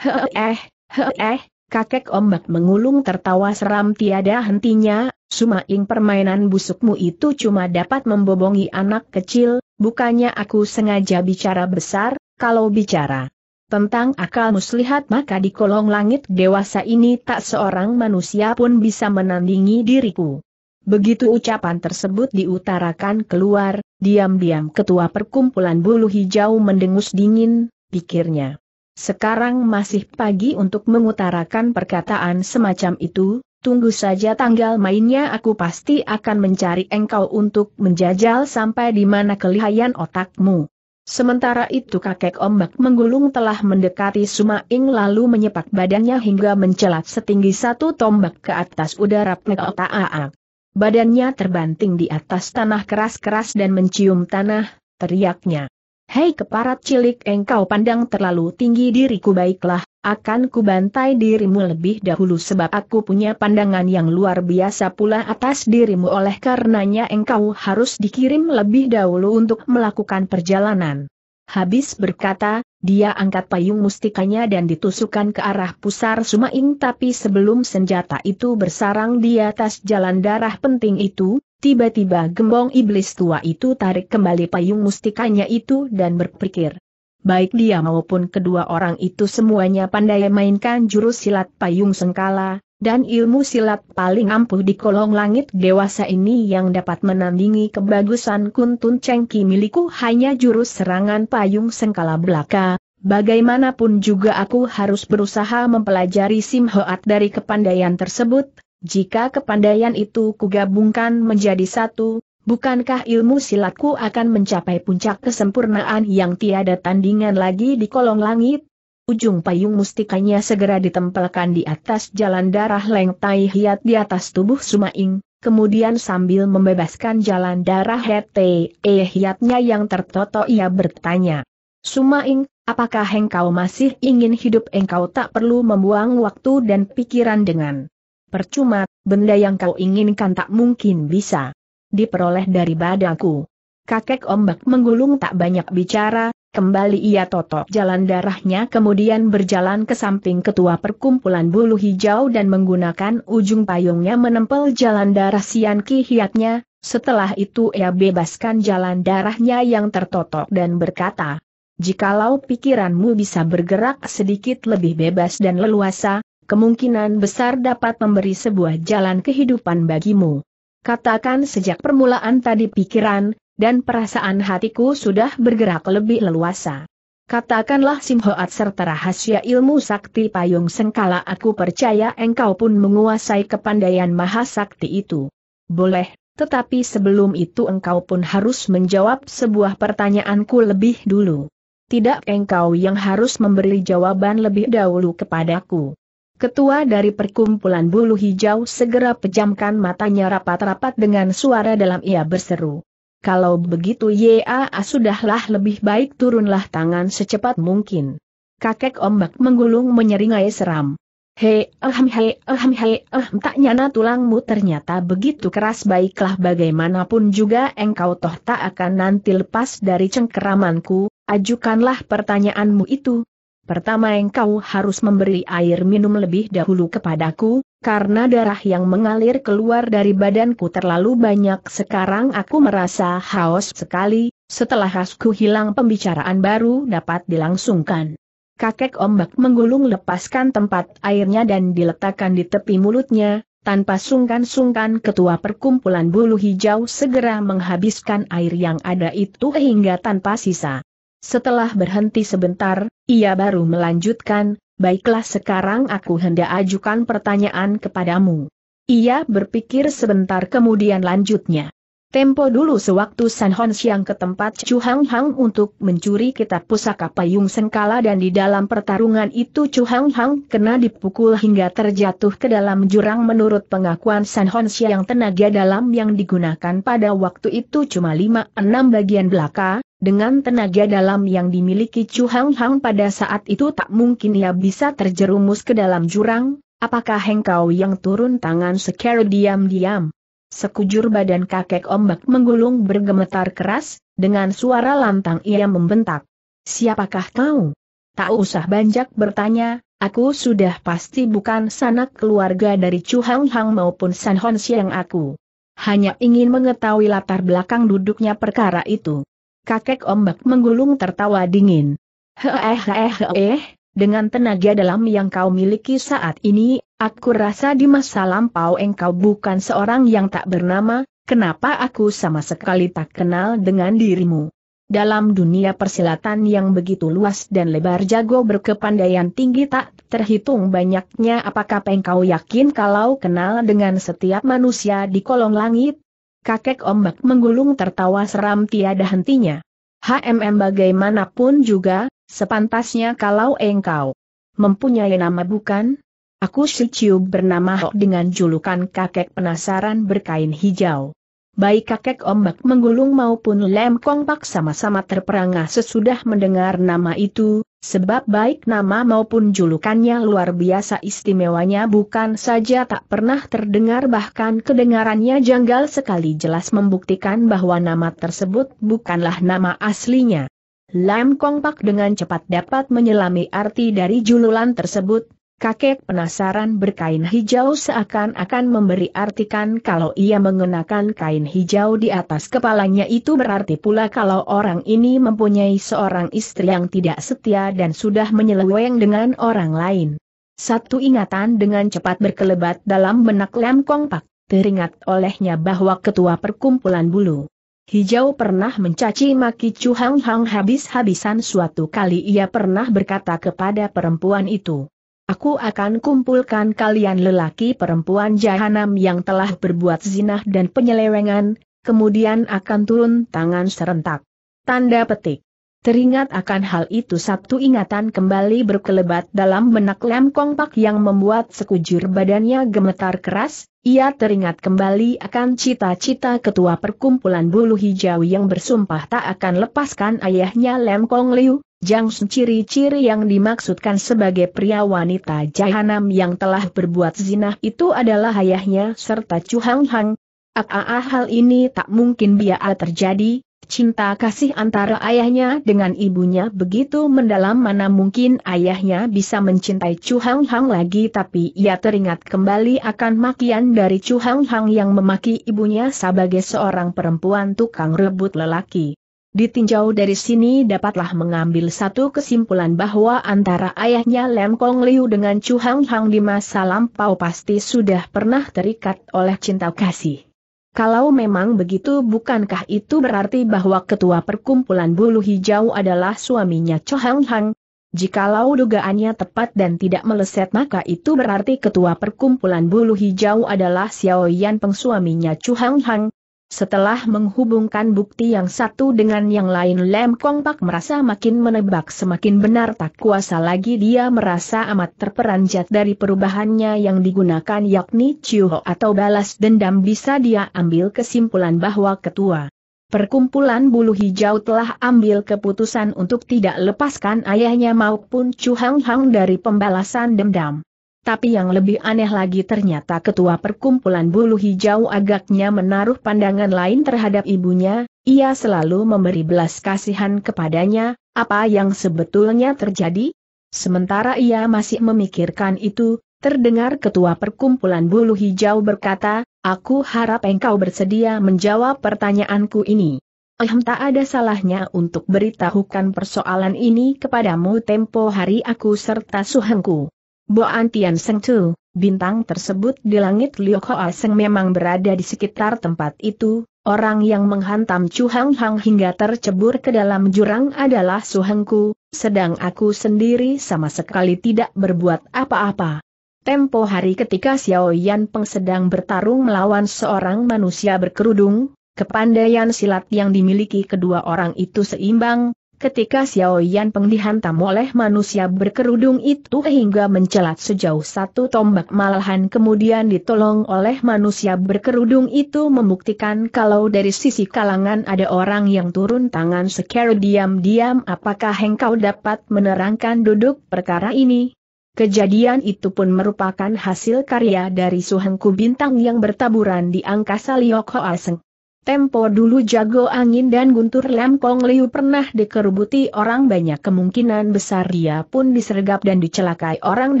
Heeh, heeh, heeh, kakek ombak mengulung tertawa seram tiada hentinya, Sumaing permainan busukmu itu cuma dapat membobongi anak kecil, bukannya aku sengaja bicara besar, kalau bicara tentang akal muslihat maka di kolong langit dewasa ini tak seorang manusia pun bisa menandingi diriku. Begitu ucapan tersebut diutarakan keluar, diam-diam ketua perkumpulan bulu hijau mendengus dingin, pikirnya. Sekarang masih pagi untuk mengutarakan perkataan semacam itu, tunggu saja tanggal mainnya aku pasti akan mencari engkau untuk menjajal sampai di mana kelihayan otakmu. Sementara itu kakek ombak menggulung telah mendekati Sumaing lalu menyepak badannya hingga mencelat setinggi satu tombak ke atas udara plekotaaak. Badannya terbanting di atas tanah keras-keras dan mencium tanah, teriaknya. Hei keparat cilik engkau pandang terlalu tinggi diriku baiklah, akan kubantai dirimu lebih dahulu sebab aku punya pandangan yang luar biasa pula atas dirimu oleh karenanya engkau harus dikirim lebih dahulu untuk melakukan perjalanan. Habis berkata, dia angkat payung mustikanya dan ditusukkan ke arah pusar Sumaing tapi sebelum senjata itu bersarang di atas jalan darah penting itu, tiba-tiba gembong iblis tua itu tarik kembali payung mustikanya itu dan berpikir, Baik dia maupun kedua orang itu semuanya pandai mainkan jurus silat payung sengkala, dan ilmu silat paling ampuh di kolong langit dewasa ini yang dapat menandingi kebagusan kuntun cengki milikku hanya jurus serangan payung sengkala belaka. Bagaimanapun juga aku harus berusaha mempelajari simhoat dari kepandaian tersebut, jika kepandaian itu kugabungkan menjadi satu, Bukankah ilmu silatku akan mencapai puncak kesempurnaan yang tiada tandingan lagi di kolong langit? Ujung payung mustikanya segera ditempelkan di atas jalan darah Leng Tai Hiat di atas tubuh Sumaing, kemudian sambil membebaskan jalan darah Hete E Hiatnya yang tertoto ia bertanya. Sumaing, apakah engkau masih ingin hidup engkau tak perlu membuang waktu dan pikiran dengan percuma, benda yang kau inginkan tak mungkin bisa diperoleh dari badaku. Kakek ombak menggulung tak banyak bicara, kembali ia totok jalan darahnya kemudian berjalan ke samping ketua perkumpulan bulu hijau dan menggunakan ujung payungnya menempel jalan darah Sian Ki Hiatnya, setelah itu ia bebaskan jalan darahnya yang tertotok dan berkata, Jikalau pikiranmu bisa bergerak sedikit lebih bebas dan leluasa, kemungkinan besar dapat memberi sebuah jalan kehidupan bagimu. Katakan sejak permulaan tadi pikiran, dan perasaan hatiku sudah bergerak lebih leluasa. Katakanlah simhoat serta rahasia ilmu sakti payung sengkala aku percaya engkau pun menguasai kepandaian mahasakti itu. Boleh, tetapi sebelum itu engkau pun harus menjawab sebuah pertanyaanku lebih dulu. Tidak engkau yang harus memberi jawaban lebih dahulu kepadaku. Ketua dari perkumpulan bulu hijau segera pejamkan matanya rapat-rapat dengan suara dalam ia berseru. Kalau begitu ya sudahlah lebih baik turunlah tangan secepat mungkin. Kakek ombak menggulung menyeringai seram. He, ahem he, ahem he, ahem tak nyana tulangmu ternyata begitu keras baiklah bagaimanapun juga engkau toh tak akan nanti lepas dari cengkeramanku, ajukanlah pertanyaanmu itu, Pertama engkau harus memberi air minum lebih dahulu kepadaku, karena darah yang mengalir keluar dari badanku terlalu banyak sekarang aku merasa haus sekali, setelah hasku hilang pembicaraan baru dapat dilangsungkan. Kakek ombak menggulung lepaskan tempat airnya dan diletakkan di tepi mulutnya, tanpa sungkan-sungkan ketua perkumpulan bulu hijau segera menghabiskan air yang ada itu hingga tanpa sisa. Setelah berhenti sebentar, ia baru melanjutkan, baiklah sekarang aku hendak ajukan pertanyaan kepadamu. Ia berpikir sebentar kemudian lanjutnya. Tempo dulu sewaktu San Hon siang ke tempat Chu Hang Hang untuk mencuri kitab pusaka payung sengkala dan di dalam pertarungan itu Chu Hang Hang kena dipukul hingga terjatuh ke dalam jurang menurut pengakuan San Hon siang tenaga dalam yang digunakan pada waktu itu cuma 5-6 bagian belaka, dengan tenaga dalam yang dimiliki Chu Hang Hang pada saat itu tak mungkin ia bisa terjerumus ke dalam jurang, apakah engkau yang turun tangan secara diam-diam? Sekujur badan kakek ombak menggulung bergemetar keras, dengan suara lantang ia membentak. Siapakah kau? Tak usah banjak bertanya, aku sudah pasti bukan sanak keluarga dari Chu Hang Hang maupun San Hon Siang aku. Hanya ingin mengetahui latar belakang duduknya perkara itu. Kakek ombak menggulung tertawa dingin. Heh heh heh, dengan tenaga dalam yang kau miliki saat ini, Aku rasa di masa lampau engkau bukan seorang yang tak bernama, kenapa aku sama sekali tak kenal dengan dirimu. Dalam dunia persilatan yang begitu luas dan lebar jago berkepandaian tinggi tak terhitung banyaknya apakah engkau yakin kalau kenal dengan setiap manusia di kolong langit? Kakek ombak menggulung tertawa seram tiada hentinya. HMM bagaimanapun juga, sepantasnya kalau engkau mempunyai nama bukan? Aku si Ciu bernama Hok dengan julukan kakek penasaran berkain hijau. Baik kakek ombak menggulung maupun lem kongpak sama-sama terperangah sesudah mendengar nama itu, sebab baik nama maupun julukannya luar biasa istimewanya bukan saja tak pernah terdengar bahkan kedengarannya janggal sekali jelas membuktikan bahwa nama tersebut bukanlah nama aslinya. Lam Kongpak dengan cepat dapat menyelami arti dari jululan tersebut, Kakek penasaran berkain hijau seakan-akan memberi artikan kalau ia mengenakan kain hijau di atas kepalanya itu berarti pula kalau orang ini mempunyai seorang istri yang tidak setia dan sudah menyeleweng dengan orang lain. Satu ingatan dengan cepat berkelebat dalam benak Lem Kongpak, teringat olehnya bahwa ketua perkumpulan bulu. Hijau pernah mencaci maki Chu Hang Hang habis-habisan suatu kali ia pernah berkata kepada perempuan itu. Aku akan kumpulkan kalian lelaki perempuan jahanam yang telah berbuat zinah dan penyelewengan, kemudian akan turun tangan serentak. Tanda petik. Teringat akan hal itu satu ingatan kembali berkelebat dalam benak Lem Kongpak yang membuat sekujur badannya gemetar keras, ia teringat kembali akan cita-cita ketua perkumpulan bulu hijau yang bersumpah tak akan lepaskan ayahnya Lem Kong Liu, Jang ciri-ciri yang dimaksudkan sebagai pria wanita jahanam yang telah berbuat zina itu adalah ayahnya serta Chu Hang Hang. Ah, ah, ah hal ini tak mungkin biar terjadi, Cinta kasih antara ayahnya dengan ibunya begitu mendalam mana mungkin ayahnya bisa mencintai Chu Hang Hang lagi tapi ia teringat kembali akan makian dari Chu Hang Hang yang memaki ibunya sebagai seorang perempuan tukang rebut lelaki. Ditinjau dari sini dapatlah mengambil satu kesimpulan bahwa antara ayahnya Lem Kong Liu dengan Chu Hang Hang di masa lampau pasti sudah pernah terikat oleh cinta kasih. Kalau memang begitu bukankah itu berarti bahwa ketua perkumpulan bulu hijau adalah suaminya Cho Hang Hang? Jikalau dugaannya tepat dan tidak meleset maka itu berarti ketua perkumpulan bulu hijau adalah Xiao Yan Peng suaminya Chu Hang Hang, setelah menghubungkan bukti yang satu dengan yang lain Lem Kong Pak merasa makin menebak semakin benar tak kuasa lagi dia merasa amat terperanjat dari perubahannya yang digunakan yakni Ciuho atau balas dendam bisa dia ambil kesimpulan bahwa ketua Perkumpulan Bulu Hijau telah ambil keputusan untuk tidak lepaskan ayahnya maupun Chu Hang Hang dari pembalasan dendam. Tapi yang lebih aneh lagi ternyata ketua perkumpulan bulu hijau agaknya menaruh pandangan lain terhadap ibunya, ia selalu memberi belas kasihan kepadanya, apa yang sebetulnya terjadi? Sementara ia masih memikirkan itu, terdengar ketua perkumpulan bulu hijau berkata, aku harap engkau bersedia menjawab pertanyaanku ini. Ehm tak ada salahnya untuk beritahukan persoalan ini kepadamu tempo hari aku serta suhengku. Bo Antian Seng Tu, bintang tersebut di langit Liu Hoa Seng memang berada di sekitar tempat itu, orang yang menghantam Chu Hang Hang hingga tercebur ke dalam jurang adalah suhengku, sedang aku sendiri sama sekali tidak berbuat apa-apa. Tempo hari ketika Xiao Yan Peng sedang bertarung melawan seorang manusia berkerudung, kepandaian silat yang dimiliki kedua orang itu seimbang, ketika Xiao Yan Peng dihantam oleh manusia berkerudung itu hingga mencelat sejauh satu tombak malahan kemudian ditolong oleh manusia berkerudung itu membuktikan kalau dari sisi kalangan ada orang yang turun tangan secara diam-diam apakah engkau dapat menerangkan duduk perkara ini? Kejadian itu pun merupakan hasil karya dari Suhengku Bintang yang bertaburan di angkasa Liok Hoaseng. Tempo dulu jago angin dan guntur Lam Kong Liu pernah dikerubuti orang banyak kemungkinan besar dia pun disergap dan dicelakai orang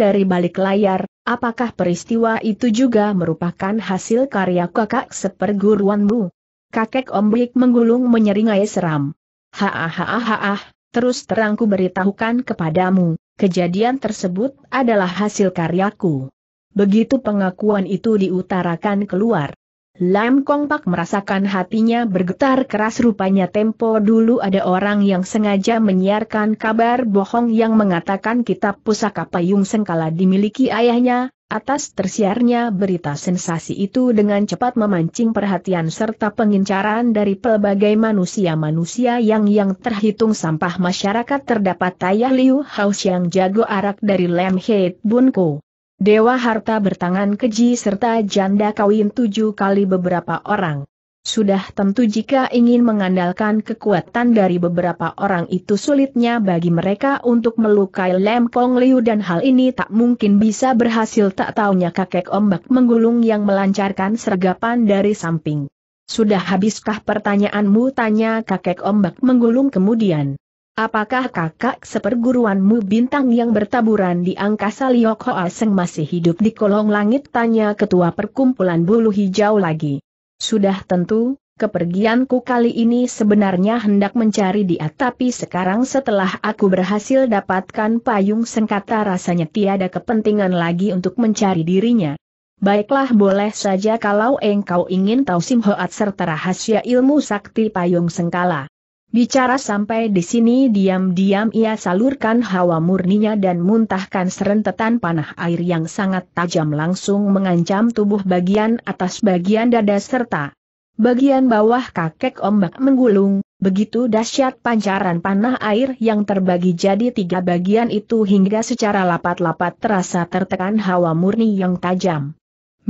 dari balik layar, apakah peristiwa itu juga merupakan hasil karya kakak seperguruanmu? Kakek Ombik menggulung menyeringai seram. Hahaha, terus terangku beritahukan kepadamu, kejadian tersebut adalah hasil karyaku. Begitu pengakuan itu diutarakan keluar. Lam Kong Pak merasakan hatinya bergetar keras. Rupanya tempo dulu ada orang yang sengaja menyiarkan kabar bohong yang mengatakan kitab pusaka payung sengkala dimiliki ayahnya, atas tersiarnya berita sensasi itu dengan cepat memancing perhatian serta pengincaran dari pelbagai manusia-manusia yang yang terhitung sampah masyarakat terdapat. Tayah Liu Haus yang jago arak dari Lam Heit Bunko. Dewa harta bertangan keji serta janda kawin tujuh kali beberapa orang. Sudah tentu jika ingin mengandalkan kekuatan dari beberapa orang itu sulitnya bagi mereka untuk melukai Lem Kong Liu dan hal ini tak mungkin bisa berhasil tak taunya kakek ombak menggulung yang melancarkan sergapan dari samping. Sudah habiskah pertanyaanmu tanya kakek ombak menggulung kemudian. Apakah kakak seperguruanmu bintang yang bertaburan di angkasa Liok Hoa Seng masih hidup di kolong langit? Tanya ketua perkumpulan bulu hijau lagi. Sudah tentu, kepergianku kali ini sebenarnya hendak mencari dia tapi sekarang setelah aku berhasil dapatkan payung sengkata rasanya tiada kepentingan lagi untuk mencari dirinya. Baiklah boleh saja kalau engkau ingin tahu simhoat serta rahasia ilmu sakti payung sengkala. Bicara sampai di sini diam-diam ia salurkan hawa murninya dan muntahkan serentetan panah air yang sangat tajam langsung mengancam tubuh bagian atas bagian dada serta bagian bawah kakek ombak menggulung, begitu dahsyat pancaran panah air yang terbagi jadi tiga bagian itu hingga secara lapat-lapat terasa tertekan hawa murni yang tajam.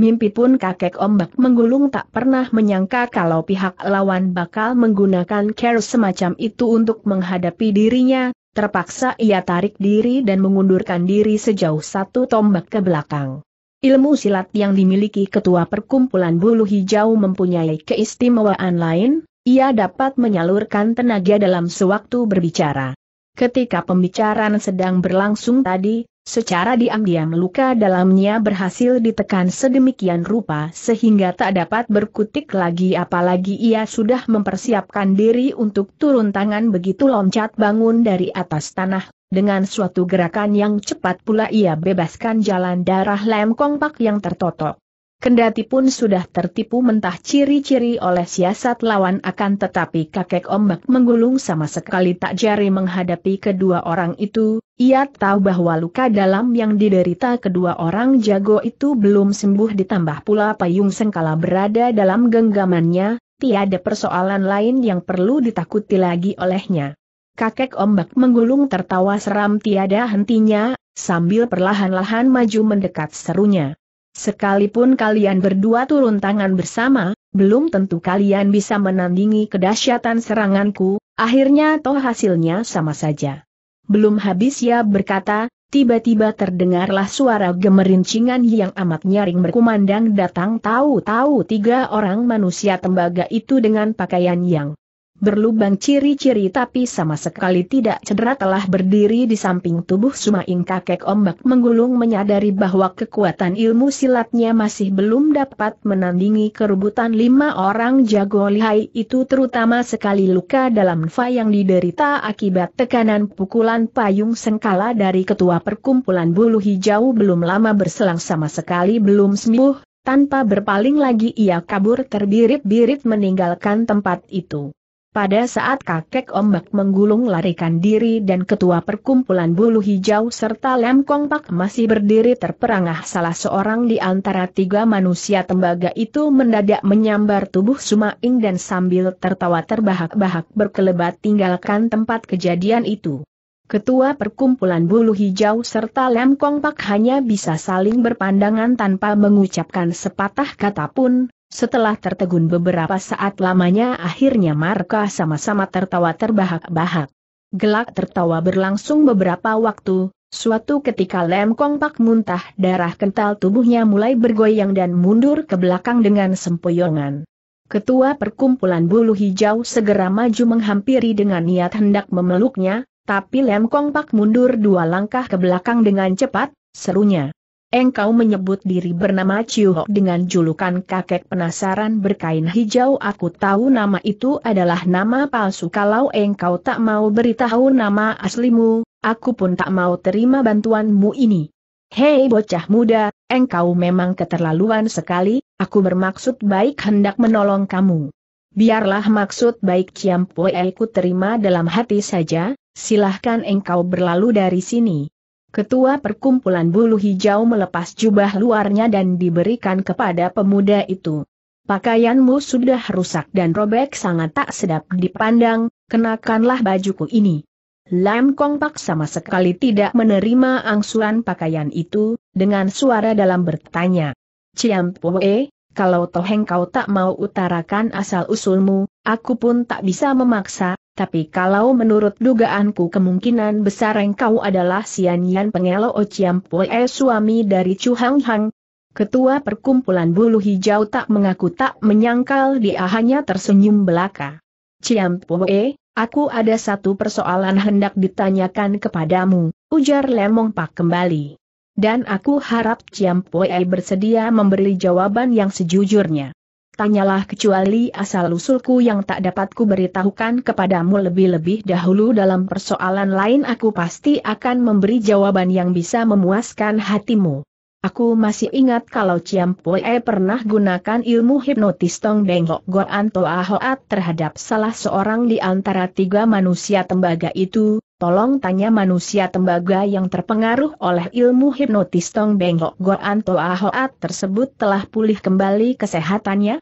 Mimpi pun kakek ombak menggulung tak pernah menyangka kalau pihak lawan bakal menggunakan care semacam itu untuk menghadapi dirinya, terpaksa ia tarik diri dan mengundurkan diri sejauh satu tombak ke belakang. Ilmu silat yang dimiliki ketua perkumpulan bulu hijau mempunyai keistimewaan lain, ia dapat menyalurkan tenaga dalam sewaktu berbicara. Ketika pembicaraan sedang berlangsung tadi, secara diam-diam luka dalamnya berhasil ditekan sedemikian rupa sehingga tak dapat berkutik lagi apalagi ia sudah mempersiapkan diri untuk turun tangan begitu loncat bangun dari atas tanah, dengan suatu gerakan yang cepat pula ia bebaskan jalan darah Lem Kong Pak yang tertotok. Kendati pun sudah tertipu mentah ciri-ciri oleh siasat lawan akan tetapi kakek ombak menggulung sama sekali tak jari menghadapi kedua orang itu, ia tahu bahwa luka dalam yang diderita kedua orang jago itu belum sembuh ditambah pula payung sengkala berada dalam genggamannya, tiada persoalan lain yang perlu ditakuti lagi olehnya. Kakek ombak menggulung tertawa seram tiada hentinya, sambil perlahan-lahan maju mendekat serunya. Sekalipun kalian berdua turun tangan bersama, belum tentu kalian bisa menandingi kedahsyatan seranganku, akhirnya toh hasilnya sama saja. Belum habis ia berkata, tiba-tiba terdengarlah suara gemerincingan yang amat nyaring berkumandang datang tahu-tahu tiga orang manusia tembaga itu dengan pakaian yang berlubang ciri-ciri tapi sama sekali tidak cedera telah berdiri di samping tubuh Sumaing kakek ombak menggulung menyadari bahwa kekuatan ilmu silatnya masih belum dapat menandingi kerubutan lima orang jago lihai itu terutama sekali luka dalam fa yang diderita akibat tekanan pukulan payung sengkala dari ketua perkumpulan bulu hijau belum lama berselang sama sekali belum sembuh, tanpa berpaling lagi ia kabur terbirit-birit meninggalkan tempat itu. Pada saat kakek ombak menggulung larikan diri dan ketua perkumpulan bulu hijau serta lem kongpak masih berdiri terperangah salah seorang di antara tiga manusia tembaga itu mendadak menyambar tubuh Sumaing dan sambil tertawa terbahak-bahak berkelebat tinggalkan tempat kejadian itu. Ketua perkumpulan bulu hijau serta lem kongpak hanya bisa saling berpandangan tanpa mengucapkan sepatah kata pun, setelah tertegun beberapa saat lamanya akhirnya mereka sama-sama tertawa terbahak-bahak. Gelak tertawa berlangsung beberapa waktu, suatu ketika Lem Kongpak muntah darah kental tubuhnya mulai bergoyang dan mundur ke belakang dengan sempoyongan. Ketua perkumpulan bulu hijau segera maju menghampiri dengan niat hendak memeluknya, tapi Lem Kongpak mundur dua langkah ke belakang dengan cepat, serunya. Engkau menyebut diri bernama Chiu dengan julukan kakek penasaran berkain hijau aku tahu nama itu adalah nama palsu kalau engkau tak mau beritahu nama aslimu, aku pun tak mau terima bantuanmu ini. Hei bocah muda, engkau memang keterlaluan sekali, aku bermaksud baik hendak menolong kamu. Biarlah maksud baik Ciampoe ku terima dalam hati saja, silahkan engkau berlalu dari sini. Ketua perkumpulan bulu hijau melepas jubah luarnya dan diberikan kepada pemuda itu. Pakaianmu sudah rusak dan robek sangat tak sedap dipandang, kenakanlah bajuku ini. Lam Kongpak sama sekali tidak menerima angsuran pakaian itu, dengan suara dalam bertanya. Ciam Poe, kalau toh engkau tak mau utarakan asal-usulmu, aku pun tak bisa memaksa, tapi kalau menurut dugaanku kemungkinan besar engkau adalah Sian Yan Pengelo suami dari Chu Hang Hang. Ketua perkumpulan bulu hijau tak mengaku tak menyangkal dia hanya tersenyum belaka. Ciam Poe, aku ada satu persoalan hendak ditanyakan kepadamu, ujar Lemong Pak kembali. Dan aku harap Ciam Poe bersedia memberi jawaban yang sejujurnya tanyalah kecuali asal-usulku yang tak dapat ku beritahukan kepadamu lebih-lebih dahulu dalam persoalan lain aku pasti akan memberi jawaban yang bisa memuaskan hatimu. Aku masih ingat kalau Ciam Poe pernah gunakan ilmu hipnotis Tong Beng Hok Goan Toa Hoat terhadap salah seorang di antara tiga manusia tembaga itu, tolong tanya manusia tembaga yang terpengaruh oleh ilmu hipnotis Tong Beng Hok Goan Toa Hoat tersebut telah pulih kembali kesehatannya?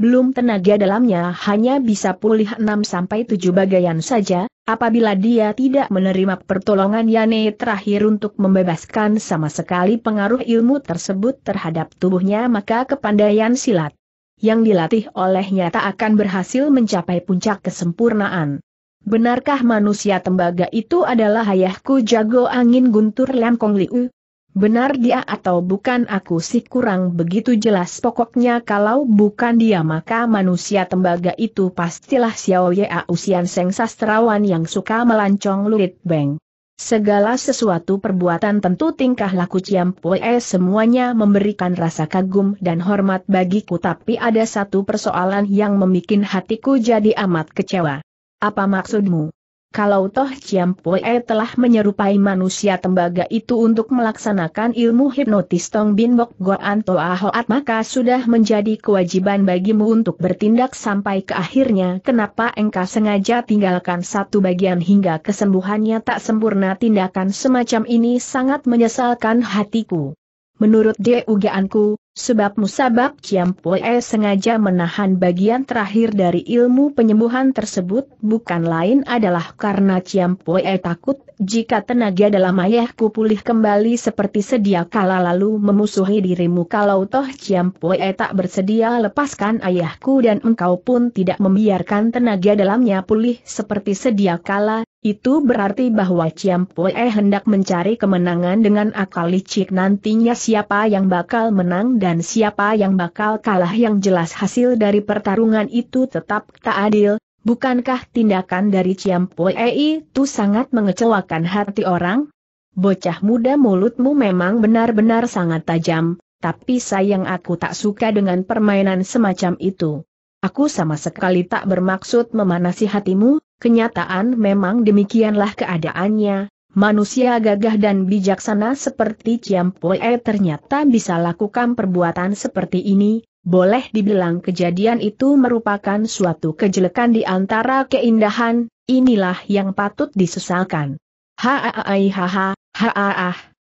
Belum tenaga dalamnya hanya bisa pulih 6-7 bagaian saja, apabila dia tidak menerima pertolongan Yane terakhir untuk membebaskan sama sekali pengaruh ilmu tersebut terhadap tubuhnya maka kepandaian silat yang dilatih olehnya tak akan berhasil mencapai puncak kesempurnaan. Benarkah manusia tembaga itu adalah ayahku jago angin guntur Lam Kong Liu? Benar dia atau bukan aku sih kurang begitu jelas pokoknya kalau bukan dia maka manusia tembaga itu pastilah Xiao Ya Usian Seng sastrawan yang suka melancong lurit beng. Segala sesuatu perbuatan tentu tingkah laku Ciampoe semuanya memberikan rasa kagum dan hormat bagiku tapi ada satu persoalan yang membuat hatiku jadi amat kecewa. Apa maksudmu? Kalau toh Ciampoe telah menyerupai manusia tembaga itu untuk melaksanakan ilmu hipnotis Tong Bin Bok Goan Toa Hoat maka sudah menjadi kewajiban bagimu untuk bertindak sampai ke akhirnya kenapa engkau sengaja tinggalkan satu bagian hingga kesembuhannya tak sempurna tindakan semacam ini sangat menyesalkan hatiku. Menurut DUGANku, sebab musabab Ciampoe sengaja menahan bagian terakhir dari ilmu penyembuhan tersebut bukan lain adalah karena Ciampoe takut jika tenaga dalam ayahku pulih kembali seperti sedia kala lalu memusuhi dirimu. Kalau toh Ciampoe tak bersedia lepaskan ayahku dan engkau pun tidak membiarkan tenaga dalamnya pulih seperti sedia kala, itu berarti bahwa Ciampoe hendak mencari kemenangan dengan akal licik. Nantinya siapa yang bakal menang dan siapa yang bakal kalah? Yang jelas hasil dari pertarungan itu tetap tak adil, bukankah tindakan dari Ciampoe itu sangat mengecewakan hati orang? Bocah muda mulutmu memang benar-benar sangat tajam, tapi sayang aku tak suka dengan permainan semacam itu. Aku sama sekali tak bermaksud memanasi hatimu, Kenyataan memang demikianlah keadaannya, manusia gagah dan bijaksana seperti Ciampoe ternyata bisa lakukan perbuatan seperti ini, boleh dibilang kejadian itu merupakan suatu kejelekan di antara keindahan, inilah yang patut disesalkan. Ha ha ha ha ha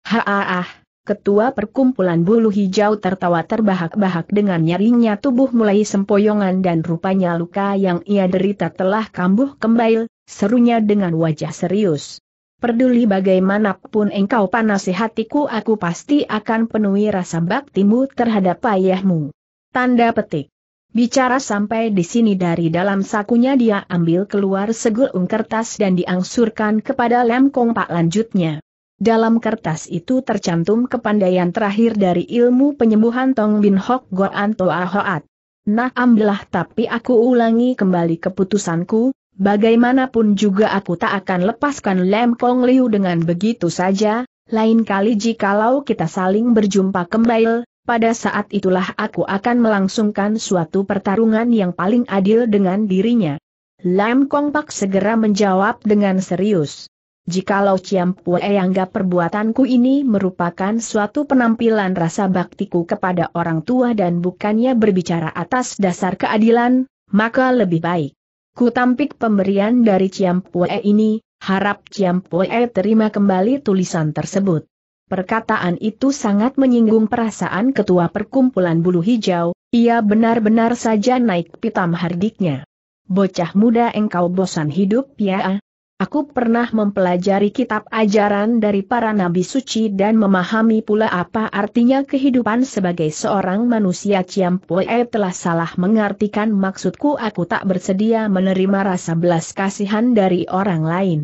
ha ha Ketua perkumpulan bulu hijau tertawa terbahak-bahak dengan nyaringnya tubuh mulai sempoyongan dan rupanya luka yang ia derita telah kambuh kembali, serunya dengan wajah serius. Peduli bagaimanapun engkau panasi hatiku aku pasti akan penuhi rasa baktimu terhadap ayahmu. Tanda petik. Bicara sampai di sini dari dalam sakunya dia ambil keluar segulung kertas dan diangsurkan kepada Lem Kong Pak lanjutnya. Dalam kertas itu tercantum kepandaian terakhir dari ilmu penyembuhan Tong Bin Hok Goan Toa Hoat. Nah ambillah tapi aku ulangi kembali keputusanku, bagaimanapun juga aku tak akan lepaskan Lem Kong Liu dengan begitu saja, lain kali jikalau kita saling berjumpa kembali, pada saat itulah aku akan melangsungkan suatu pertarungan yang paling adil dengan dirinya. Lam Kong Pak segera menjawab dengan serius. Jikalau Ciampue anggap perbuatanku ini merupakan suatu penampilan rasa baktiku kepada orang tua dan bukannya berbicara atas dasar keadilan, maka lebih baik. Ku tampik pemberian dari Ciampue ini, harap Ciampue terima kembali tulisan tersebut. Perkataan itu sangat menyinggung perasaan ketua perkumpulan bulu hijau, ia benar-benar saja naik pitam hardiknya. Bocah muda engkau bosan hidup ya Aku pernah mempelajari kitab ajaran dari para nabi suci dan memahami pula apa artinya kehidupan sebagai seorang manusia Ciampoe telah salah mengartikan maksudku aku tak bersedia menerima rasa belas kasihan dari orang lain.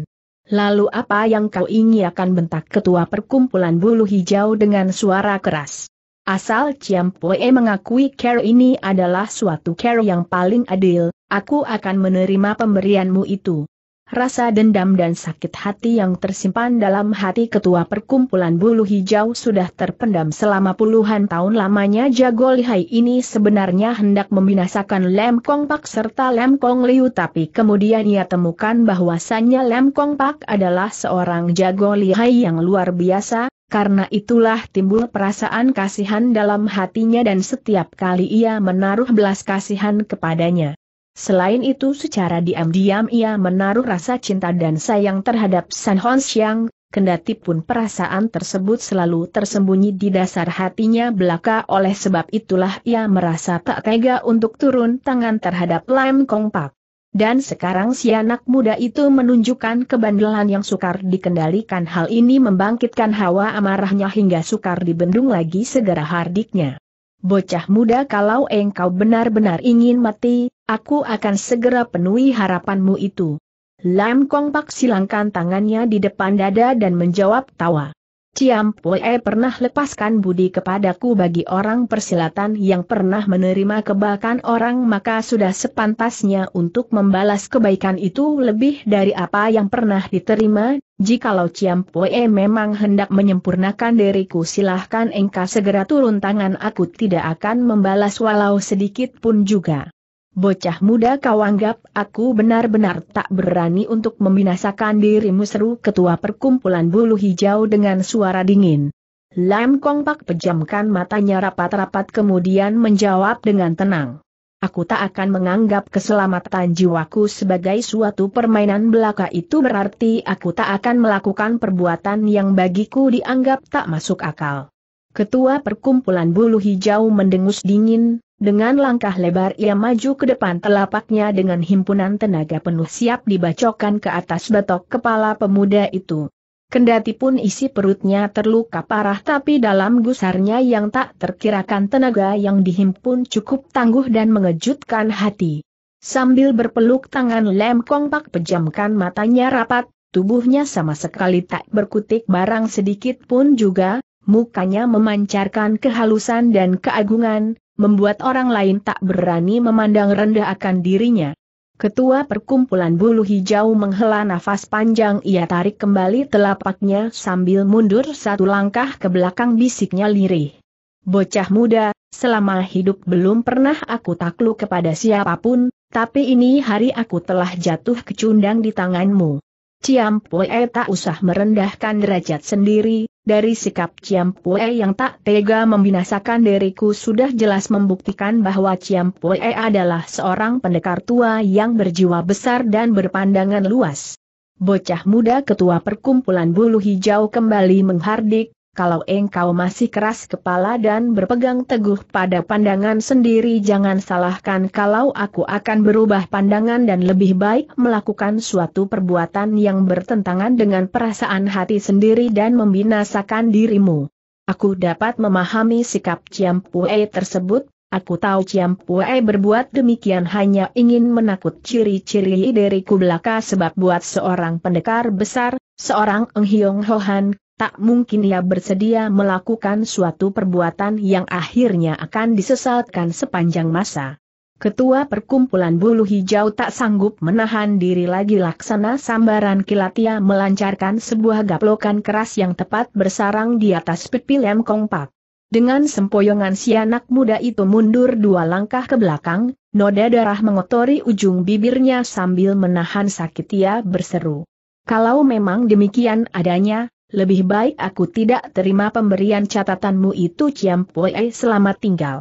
Lalu apa yang kau ingin akan bentak ketua perkumpulan bulu hijau dengan suara keras. Asal Ciampoe mengakui care ini adalah suatu care yang paling adil, aku akan menerima pemberianmu itu. Rasa dendam dan sakit hati yang tersimpan dalam hati ketua perkumpulan bulu hijau sudah terpendam selama puluhan tahun lamanya jago lihai ini sebenarnya hendak membinasakan Lem Kong Pak serta Lem Kong Liu tapi kemudian ia temukan bahwasannya Lem Kong Pak adalah seorang jago lihai yang luar biasa, karena itulah timbul perasaan kasihan dalam hatinya dan setiap kali ia menaruh belas kasihan kepadanya. Selain itu secara diam-diam ia menaruh rasa cinta dan sayang terhadap San Hon Xiang, kendati pun perasaan tersebut selalu tersembunyi di dasar hatinya belaka oleh sebab itulah ia merasa tak tega untuk turun tangan terhadap Lam Kong Pak. Dan sekarang si anak muda itu menunjukkan kebandelan yang sukar dikendalikan hal ini membangkitkan hawa amarahnya hingga sukar dibendung lagi segera hardiknya. Bocah muda kalau engkau benar-benar ingin mati, aku akan segera penuhi harapanmu itu. Lam Kong Pak silangkan tangannya di depan dada dan menjawab tawa. Ciam Pue pernah lepaskan budi kepadaku bagi orang persilatan yang pernah menerima kebaikan orang maka sudah sepantasnya untuk membalas kebaikan itu lebih dari apa yang pernah diterima, jikalau Ciam Pue memang hendak menyempurnakan diriku silahkan engkau segera turun tangan aku tidak akan membalas walau sedikit pun juga. Bocah muda kau anggap aku benar-benar tak berani untuk membinasakan dirimu seru ketua perkumpulan bulu hijau dengan suara dingin. Lam Kong Pak pejamkan matanya rapat-rapat kemudian menjawab dengan tenang. Aku tak akan menganggap keselamatan jiwaku sebagai suatu permainan belaka itu berarti aku tak akan melakukan perbuatan yang bagiku dianggap tak masuk akal. Ketua perkumpulan bulu hijau mendengus dingin, dengan langkah lebar ia maju ke depan telapaknya dengan himpunan tenaga penuh siap dibacokkan ke atas batok kepala pemuda itu. Kendati pun isi perutnya terluka parah tapi dalam gusarnya yang tak terkirakan tenaga yang dihimpun cukup tangguh dan mengejutkan hati. Sambil berpeluk tangan Lem Kong Pak pejamkan matanya rapat, tubuhnya sama sekali tak berkutik barang sedikit pun juga, mukanya memancarkan kehalusan dan keagungan, membuat orang lain tak berani memandang rendah akan dirinya. Ketua perkumpulan bulu hijau menghela nafas panjang ia tarik kembali telapaknya sambil mundur satu langkah ke belakang bisiknya lirih. Bocah muda, selama hidup belum pernah aku takluk kepada siapa pun, tapi ini hari aku telah jatuh kecundang di tanganmu. Ciam Pue tak usah merendahkan derajat sendiri, dari sikap Ciam Pue yang tak tega membinasakan diriku sudah jelas membuktikan bahwa Ciam Pue adalah seorang pendekar tua yang berjiwa besar dan berpandangan luas. Bocah muda ketua perkumpulan bulu hijau kembali menghardik, kalau engkau masih keras kepala dan berpegang teguh pada pandangan sendiri jangan salahkan kalau aku akan berubah pandangan dan lebih baik melakukan suatu perbuatan yang bertentangan dengan perasaan hati sendiri dan membinasakan dirimu. Aku dapat memahami sikap Ciampue tersebut, aku tahu Ciampue berbuat demikian hanya ingin menakut ciri-ciri diriku belaka sebab buat seorang pendekar besar, seorang Enghiong Hohan, tak mungkin ia bersedia melakukan suatu perbuatan yang akhirnya akan disesalkan sepanjang masa. Ketua perkumpulan bulu hijau tak sanggup menahan diri lagi laksana sambaran kilatia melancarkan sebuah gaplokan keras yang tepat bersarang di atas pipi Lem Kongpak. Dengan sempoyongan si anak muda itu mundur dua langkah ke belakang, noda darah mengotori ujung bibirnya sambil menahan sakit ia berseru. Kalau memang demikian adanya, lebih baik aku tidak terima pemberian catatanmu itu Ciampoe selamat tinggal.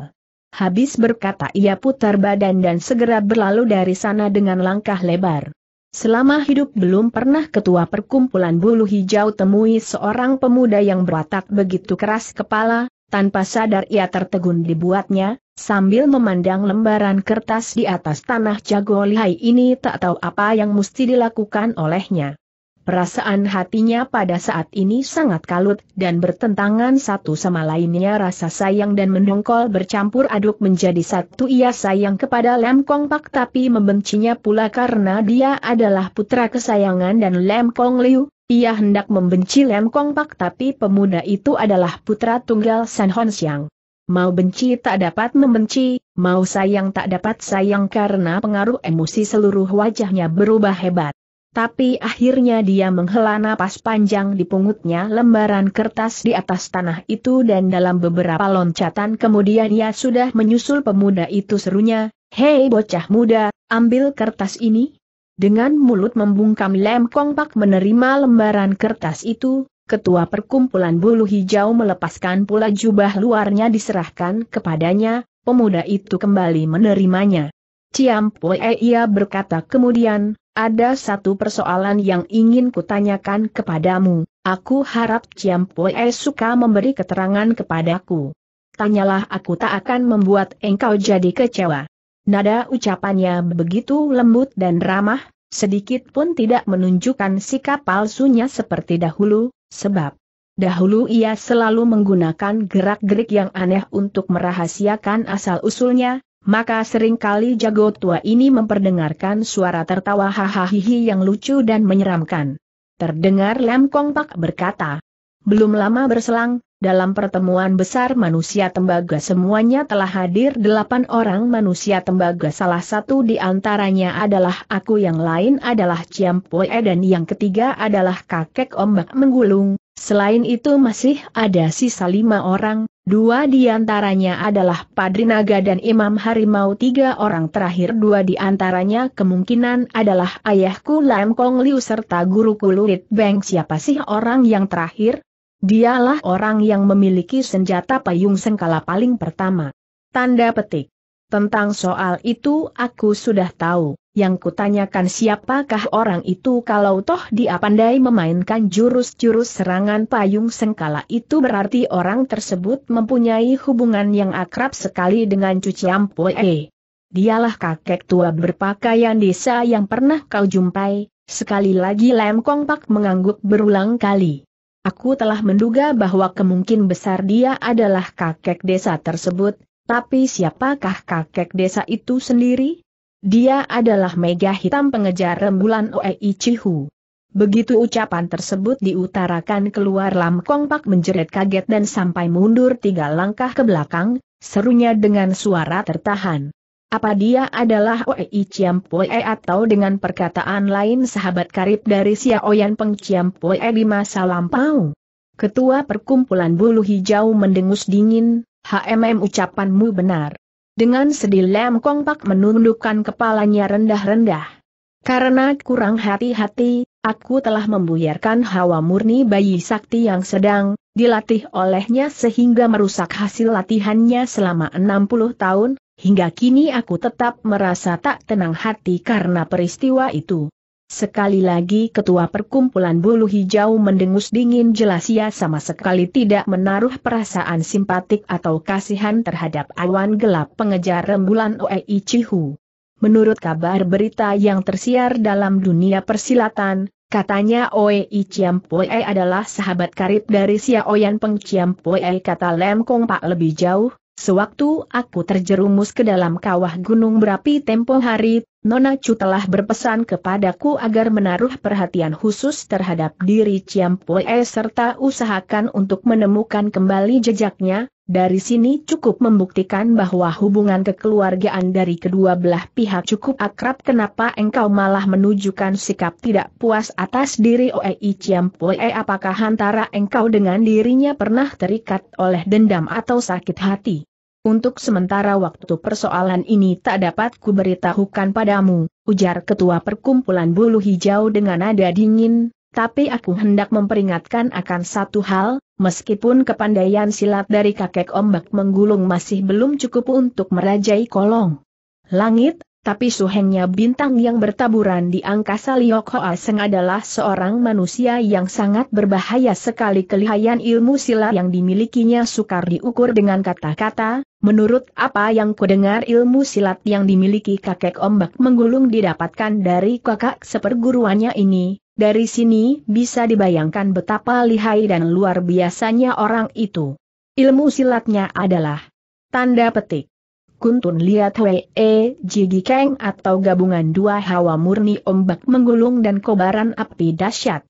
Habis berkata ia putar badan dan segera berlalu dari sana dengan langkah lebar. Selama hidup belum pernah ketua perkumpulan bulu hijau temui seorang pemuda yang berwatak begitu keras kepala, tanpa sadar ia tertegun dibuatnya, sambil memandang lembaran kertas di atas tanah jago lihai ini tak tahu apa yang mesti dilakukan olehnya. Perasaan hatinya pada saat ini sangat kalut dan bertentangan satu sama lainnya. Rasa sayang dan mendongkol bercampur aduk menjadi satu. Ia sayang kepada Lem Kong Pak tapi membencinya pula karena dia adalah putra kesayangan dan Lem Kong Liu, ia hendak membenci Lem Kong Pak tapi pemuda itu adalah putra tunggal San Hon Siang. Mau benci tak dapat membenci, mau sayang tak dapat sayang karena pengaruh emosi seluruh wajahnya berubah hebat tapi akhirnya dia menghela napas panjang dipungutnya lembaran kertas di atas tanah itu dan dalam beberapa loncatan kemudian ia sudah menyusul pemuda itu serunya, Hei bocah muda, ambil kertas ini. Dengan mulut membungkam Lem Kongpak menerima lembaran kertas itu, ketua perkumpulan bulu hijau melepaskan pula jubah luarnya diserahkan kepadanya, pemuda itu kembali menerimanya. Ciampoe ia berkata kemudian, ada satu persoalan yang ingin kutanyakan kepadamu, aku harap Ciampoe suka memberi keterangan kepadaku. Tanyalah aku tak akan membuat engkau jadi kecewa. Nada ucapannya begitu lembut dan ramah, sedikit pun tidak menunjukkan sikap palsunya seperti dahulu, sebab dahulu ia selalu menggunakan gerak-gerik yang aneh untuk merahasiakan asal-usulnya, maka sering kali jago tua ini memperdengarkan suara tertawa hahaha yang lucu dan menyeramkan. Terdengar Lem Kong Pak berkata, Belum lama berselang, dalam pertemuan besar manusia tembaga semuanya telah hadir delapan orang manusia tembaga salah satu di antaranya adalah aku yang lain adalah Ciampoe dan yang ketiga adalah kakek ombak menggulung, selain itu masih ada sisa lima orang, dua di antaranya adalah Padri Naga dan Imam Harimau tiga orang terakhir dua di antaranya kemungkinan adalah ayahku Lam Kong Liu serta guruku Lurit Beng siapa sih orang yang terakhir? Dialah orang yang memiliki senjata payung sengkala paling pertama. Tanda petik. Tentang soal itu aku sudah tahu, yang kutanyakan siapakah orang itu kalau toh dia pandai memainkan jurus-jurus serangan payung sengkala itu berarti orang tersebut mempunyai hubungan yang akrab sekali dengan Cuci Ampoe. Dialah kakek tua berpakaian desa yang pernah kau jumpai, sekali lagi Lem Kong Pak mengangguk berulang kali. Aku telah menduga bahwa kemungkin besar dia adalah kakek desa tersebut, tapi siapakah kakek desa itu sendiri? Dia adalah mega hitam pengejar rembulan Oei Cihu. Begitu ucapan tersebut diutarakan keluar Lam Kong Pak menjerit kaget dan sampai mundur tiga langkah ke belakang, serunya dengan suara tertahan. Apa dia adalah Wei Chiampoe atau dengan perkataan lain sahabat karib dari Xiaoyan Peng Chiampoe di masa lampau? Ketua Perkumpulan Bulu Hijau mendengus dingin, HMM ucapanmu benar. Dengan sedih Lam Kong Pak menundukkan kepalanya rendah-rendah. Karena kurang hati-hati, aku telah membuyarkan hawa murni bayi sakti yang sedang dilatih olehnya sehingga merusak hasil latihannya selama 60 tahun, hingga kini aku tetap merasa tak tenang hati karena peristiwa itu. Sekali lagi ketua perkumpulan bulu hijau mendengus dingin jelas ia sama sekali tidak menaruh perasaan simpatik atau kasihan terhadap awan gelap pengejar rembulan Oei Cihu. Menurut kabar berita yang tersiar dalam dunia persilatan, katanya Oei Ciampoe adalah sahabat karib dari Xiaoyan Peng Ciampoe kata Lem Kong Pak lebih jauh, Sewaktu aku terjerumus ke dalam kawah gunung berapi tempo hari, Nona Chu telah berpesan kepadaku agar menaruh perhatian khusus terhadap diri Ciampoe serta usahakan untuk menemukan kembali jejaknya, dari sini cukup membuktikan bahwa hubungan kekeluargaan dari kedua belah pihak cukup akrab. Kenapa engkau malah menunjukkan sikap tidak puas atas diri Oei Ciampoe apakah antara engkau dengan dirinya pernah terikat oleh dendam atau sakit hati? Untuk sementara waktu persoalan ini tak dapat kuberitahukan padamu, ujar ketua perkumpulan bulu hijau dengan nada dingin, tapi aku hendak memperingatkan akan satu hal, meskipun kepandaian silat dari kakek ombak menggulung masih belum cukup untuk merajai kolong. Langit, tapi suhengnya bintang yang bertaburan di angkasa Liok Hoa Seng adalah seorang manusia yang sangat berbahaya sekali kelihayan ilmu silat yang dimilikinya sukar diukur dengan kata-kata, menurut apa yang kudengar ilmu silat yang dimiliki kakek ombak menggulung didapatkan dari kakak seperguruannya ini, dari sini bisa dibayangkan betapa lihai dan luar biasanya orang itu. Ilmu silatnya adalah tanda petik Kuntun liat Wei E Jigi Keng atau gabungan dua hawa murni ombak menggulung dan kobaran api dahsyat.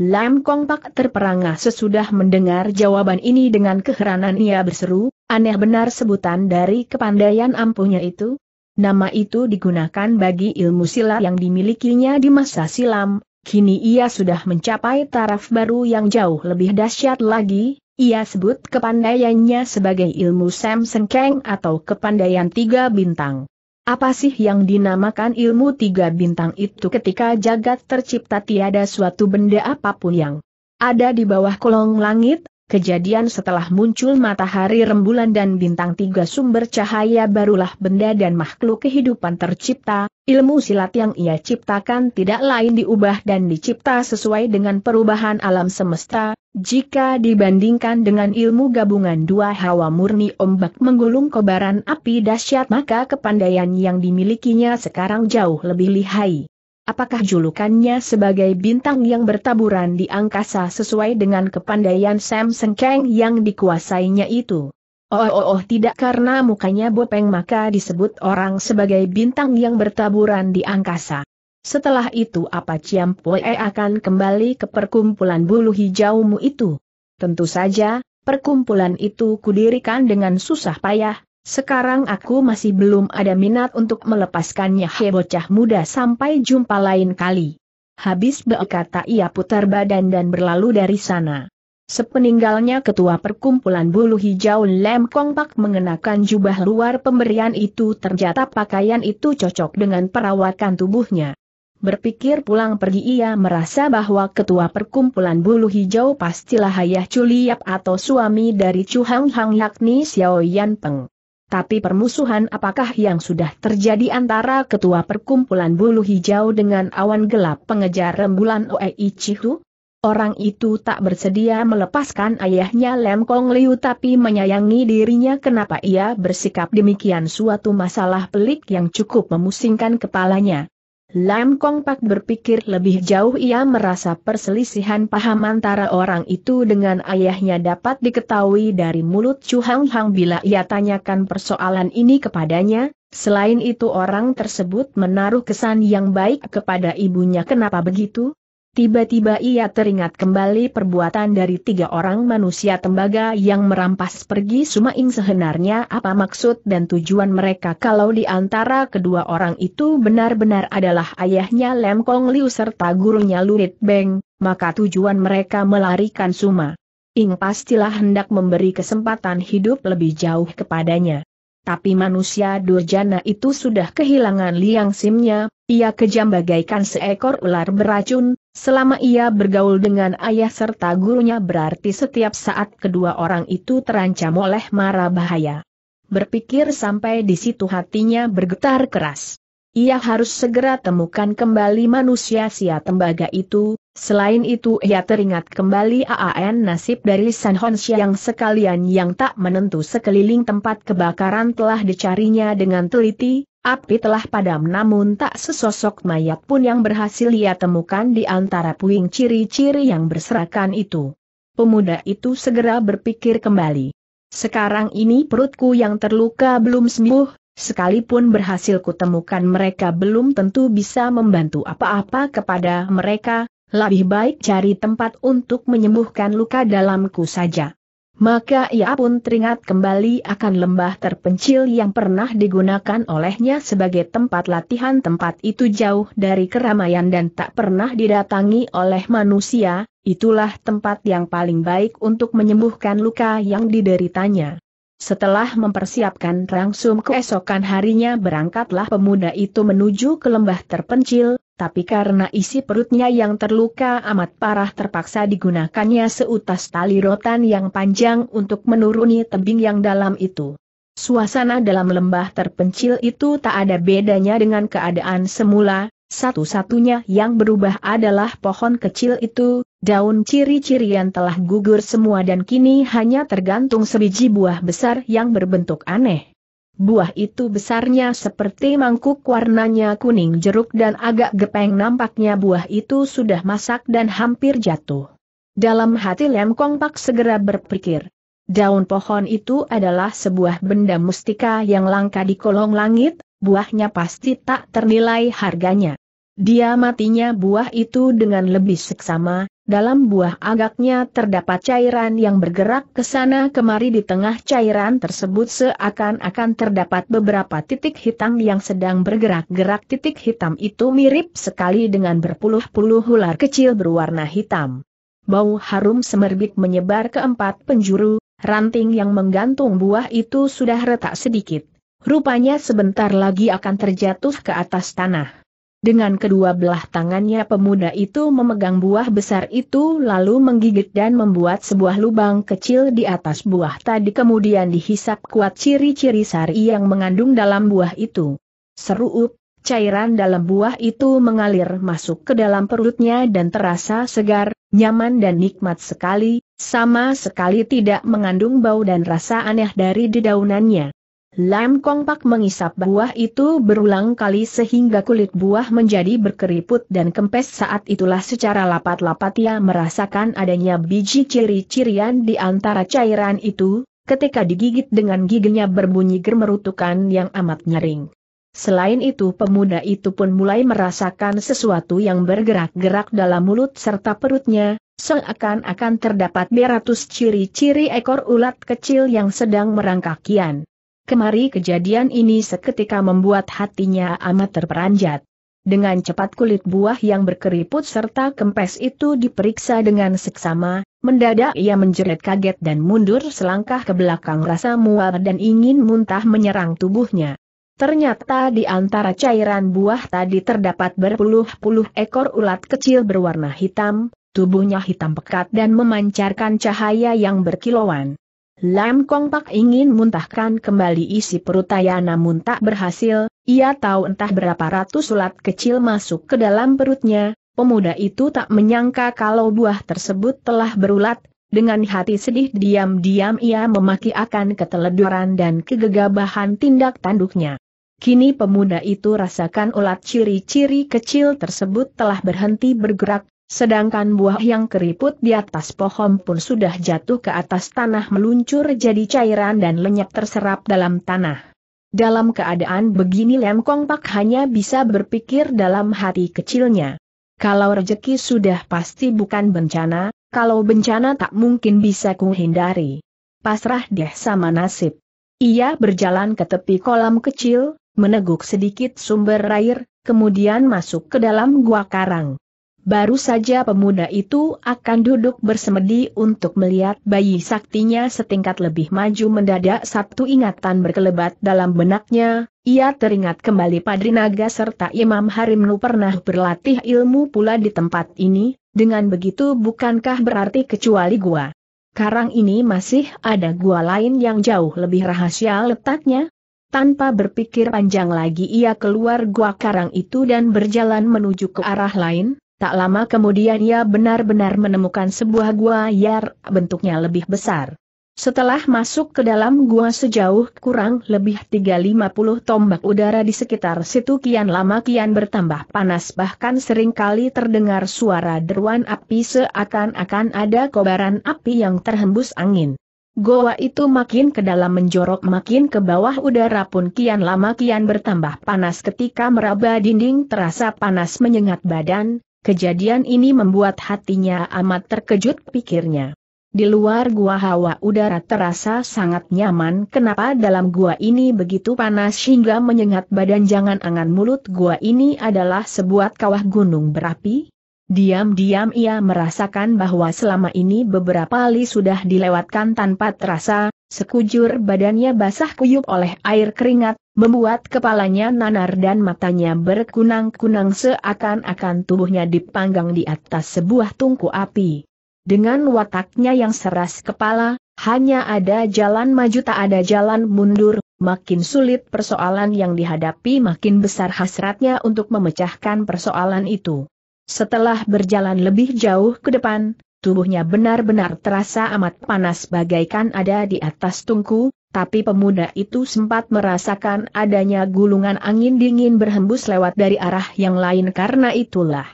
Lam Kong Pak terperangah sesudah mendengar jawaban ini dengan keheranan ia berseru, aneh benar sebutan dari kepandaian ampuhnya itu. Nama itu digunakan bagi ilmu silat yang dimilikinya di masa silam, kini ia sudah mencapai taraf baru yang jauh lebih dahsyat lagi, ia sebut kepandaiannya sebagai ilmu Sam Sengkeng atau kepandaian tiga bintang. Apa sih yang dinamakan ilmu tiga bintang itu ketika jagat tercipta tiada suatu benda apa pun yang ada di bawah kolong langit, kejadian setelah muncul matahari rembulan dan bintang tiga sumber cahaya barulah benda dan makhluk kehidupan tercipta, ilmu silat yang ia ciptakan tidak lain diubah dan dicipta sesuai dengan perubahan alam semesta, jika dibandingkan dengan ilmu gabungan dua hawa murni ombak menggulung kobaran api dahsyat maka kepandaian yang dimilikinya sekarang jauh lebih lihai. Apakah julukannya sebagai bintang yang bertaburan di angkasa sesuai dengan kepandaian Sam Sengkeng yang dikuasainya itu? Oh oh oh tidak karena mukanya bopeng maka disebut orang sebagai bintang yang bertaburan di angkasa. Setelah itu apa Ciampoe akan kembali ke perkumpulan bulu hijaumu itu? tentu saja, perkumpulan itu kudirikan dengan susah payah, sekarang aku masih belum ada minat untuk melepaskannya he bocah muda sampai jumpa lain kali. Habis berkata ia putar badan dan berlalu dari sana. Sepeninggalnya ketua perkumpulan bulu hijau Lem Kong Pak mengenakan jubah luar pemberian itu ternyata pakaian itu cocok dengan perawakan tubuhnya. Berpikir pulang pergi ia merasa bahwa ketua perkumpulan bulu hijau pastilah ayah Culiap atau suami dari Chu Hang Hang yakni Xiao Yan Peng. Tapi permusuhan apakah yang sudah terjadi antara ketua perkumpulan bulu hijau dengan awan gelap pengejar rembulan Oei Cihu? Orang itu tak bersedia melepaskan ayahnya Lem Kong Liu tapi menyayangi dirinya kenapa ia bersikap demikian suatu masalah pelik yang cukup memusingkan kepalanya. Lam Kong Pak berpikir lebih jauh ia merasa perselisihan paham antara orang itu dengan ayahnya dapat diketahui dari mulut Chu Hang Hang bila ia tanyakan persoalan ini kepadanya, selain itu orang tersebut menaruh kesan yang baik kepada ibunya kenapa begitu? Tiba-tiba ia teringat kembali perbuatan dari tiga orang manusia tembaga yang merampas pergi Sumaing sebenarnya apa maksud dan tujuan mereka kalau di antara kedua orang itu benar-benar adalah ayahnya Lem Kong Liu serta gurunya Lurit Beng, maka tujuan mereka melarikan Suma. Ing pastilah hendak memberi kesempatan hidup lebih jauh kepadanya. Tapi manusia durjana itu sudah kehilangan liang simnya, ia kejam bagaikan seekor ular beracun, Selama ia bergaul dengan ayah serta gurunya berarti setiap saat kedua orang itu terancam oleh mara bahaya. Berpikir sampai di situ hatinya bergetar keras. Ia harus segera temukan kembali manusia sia tembaga itu, selain itu ia teringat kembali AAN nasib dari San Honsya yang sekalian yang tak menentu sekeliling tempat kebakaran telah dicarinya dengan teliti, Api telah padam namun tak sesosok mayat pun yang berhasil ia temukan di antara puing ciri-ciri yang berserakan itu. Pemuda itu segera berpikir kembali. Sekarang ini perutku yang terluka belum sembuh, sekalipun berhasil kutemukan mereka belum tentu bisa membantu apa-apa kepada mereka, lebih baik cari tempat untuk menyembuhkan luka dalamku saja. Maka ia pun teringat kembali akan lembah terpencil yang pernah digunakan olehnya sebagai tempat latihan tempat itu jauh dari keramaian dan tak pernah didatangi oleh manusia, itulah tempat yang paling baik untuk menyembuhkan luka yang dideritanya. Setelah mempersiapkan rangsum keesokan harinya berangkatlah pemuda itu menuju ke lembah terpencil, tapi karena isi perutnya yang terluka amat parah terpaksa digunakannya seutas tali rotan yang panjang untuk menuruni tebing yang dalam itu. Suasana dalam lembah terpencil itu tak ada bedanya dengan keadaan semula, satu-satunya yang berubah adalah pohon kecil itu, daun ciri-cirian telah gugur semua dan kini hanya tergantung sebiji buah besar yang berbentuk aneh. Buah itu besarnya seperti mangkuk warnanya kuning jeruk dan agak gepeng nampaknya buah itu sudah masak dan hampir jatuh. Dalam hati Lem Kong Pak segera berpikir. Daun pohon itu adalah sebuah benda mustika yang langka di kolong langit, buahnya pasti tak ternilai harganya. Dia matinya buah itu dengan lebih seksama, dalam buah agaknya terdapat cairan yang bergerak ke sana kemari di tengah cairan tersebut seakan-akan terdapat beberapa titik hitam yang sedang bergerak-gerak titik hitam itu mirip sekali dengan berpuluh-puluh ular kecil berwarna hitam. Bau harum semerbik menyebar ke empat penjuru, ranting yang menggantung buah itu sudah retak sedikit. Rupanya sebentar lagi akan terjatuh ke atas tanah. Dengan kedua belah tangannya pemuda itu memegang buah besar itu lalu menggigit dan membuat sebuah lubang kecil di atas buah tadi kemudian dihisap kuat ciri-ciri sari yang mengandung dalam buah itu. Seruup, cairan dalam buah itu mengalir masuk ke dalam perutnya dan terasa segar, nyaman dan nikmat sekali, sama sekali tidak mengandung bau dan rasa aneh dari dedaunannya. Lam Kong Pak mengisap buah itu berulang kali sehingga kulit buah menjadi berkeriput dan kempes saat itulah secara lapat-lapat ia merasakan adanya biji ciri-cirian di antara cairan itu, ketika digigit dengan giginya berbunyi gemerutukan yang amat nyaring. Selain itu pemuda itu pun mulai merasakan sesuatu yang bergerak-gerak dalam mulut serta perutnya, Seakan-akan terdapat beratus ciri-ciri ekor ulat kecil yang sedang merangkak kian. Kemari kejadian ini seketika membuat hatinya amat terperanjat. Dengan cepat kulit buah yang berkeriput serta kempes itu diperiksa dengan seksama, mendadak ia menjerit kaget dan mundur selangkah ke belakang rasa mual dan ingin muntah menyerang tubuhnya. Ternyata di antara cairan buah tadi terdapat berpuluh-puluh ekor ulat kecil berwarna hitam, tubuhnya hitam pekat dan memancarkan cahaya yang berkilauan. Lam Kong Pak ingin muntahkan kembali isi perutnya namun tak berhasil, ia tahu entah berapa ratus ulat kecil masuk ke dalam perutnya, pemuda itu tak menyangka kalau buah tersebut telah berulat, dengan hati sedih diam-diam ia memaki akan keteledoran dan kegegabahan tindak tanduknya. Kini pemuda itu rasakan ulat ciri-ciri kecil tersebut telah berhenti bergerak, sedangkan buah yang keriput di atas pohon pun sudah jatuh ke atas tanah meluncur jadi cairan dan lenyap terserap dalam tanah. Dalam keadaan begini Lem Kong Pak hanya bisa berpikir dalam hati kecilnya. Kalau rezeki sudah pasti bukan bencana, kalau bencana tak mungkin bisa kuhindari. Pasrah deh sama nasib. Ia berjalan ke tepi kolam kecil, meneguk sedikit sumber air, kemudian masuk ke dalam gua karang. Baru saja pemuda itu akan duduk bersemedi untuk melihat bayi saktinya setingkat lebih maju mendadak satu ingatan berkelebat dalam benaknya, ia teringat kembali Padri Naga serta Imam Harimnu pernah berlatih ilmu pula di tempat ini, dengan begitu bukankah berarti kecuali gua. Karang ini masih ada gua lain yang jauh lebih rahasia letaknya? Tanpa berpikir panjang lagi ia keluar gua karang itu dan berjalan menuju ke arah lain, Tak lama kemudian ia benar-benar menemukan sebuah gua yang bentuknya lebih besar. Setelah masuk ke dalam gua sejauh kurang lebih 350 tombak udara di sekitar situ kian lama kian bertambah panas bahkan sering kali terdengar suara deruan api seakan-akan ada kobaran api yang terhembus angin. Goa itu makin ke dalam menjorok makin ke bawah udara pun kian lama kian bertambah panas ketika meraba dinding terasa panas menyengat badan, Kejadian ini membuat hatinya amat terkejut pikirnya. Di luar gua hawa udara terasa sangat nyaman kenapa dalam gua ini begitu panas hingga menyengat badan jangan angan mulut gua ini adalah sebuah kawah gunung berapi? Diam-diam ia merasakan bahwa selama ini beberapa kali sudah dilewatkan tanpa terasa, sekujur badannya basah kuyup oleh air keringat, membuat kepalanya nanar dan matanya berkunang-kunang seakan-akan tubuhnya dipanggang di atas sebuah tungku api. Dengan wataknya yang seras kepala, hanya ada jalan maju tak ada jalan mundur, makin sulit persoalan yang dihadapi makin besar hasratnya untuk memecahkan persoalan itu. Setelah berjalan lebih jauh ke depan, tubuhnya benar-benar terasa amat panas bagaikan ada di atas tungku, tapi pemuda itu sempat merasakan adanya gulungan angin dingin berhembus lewat dari arah yang lain karena itulah.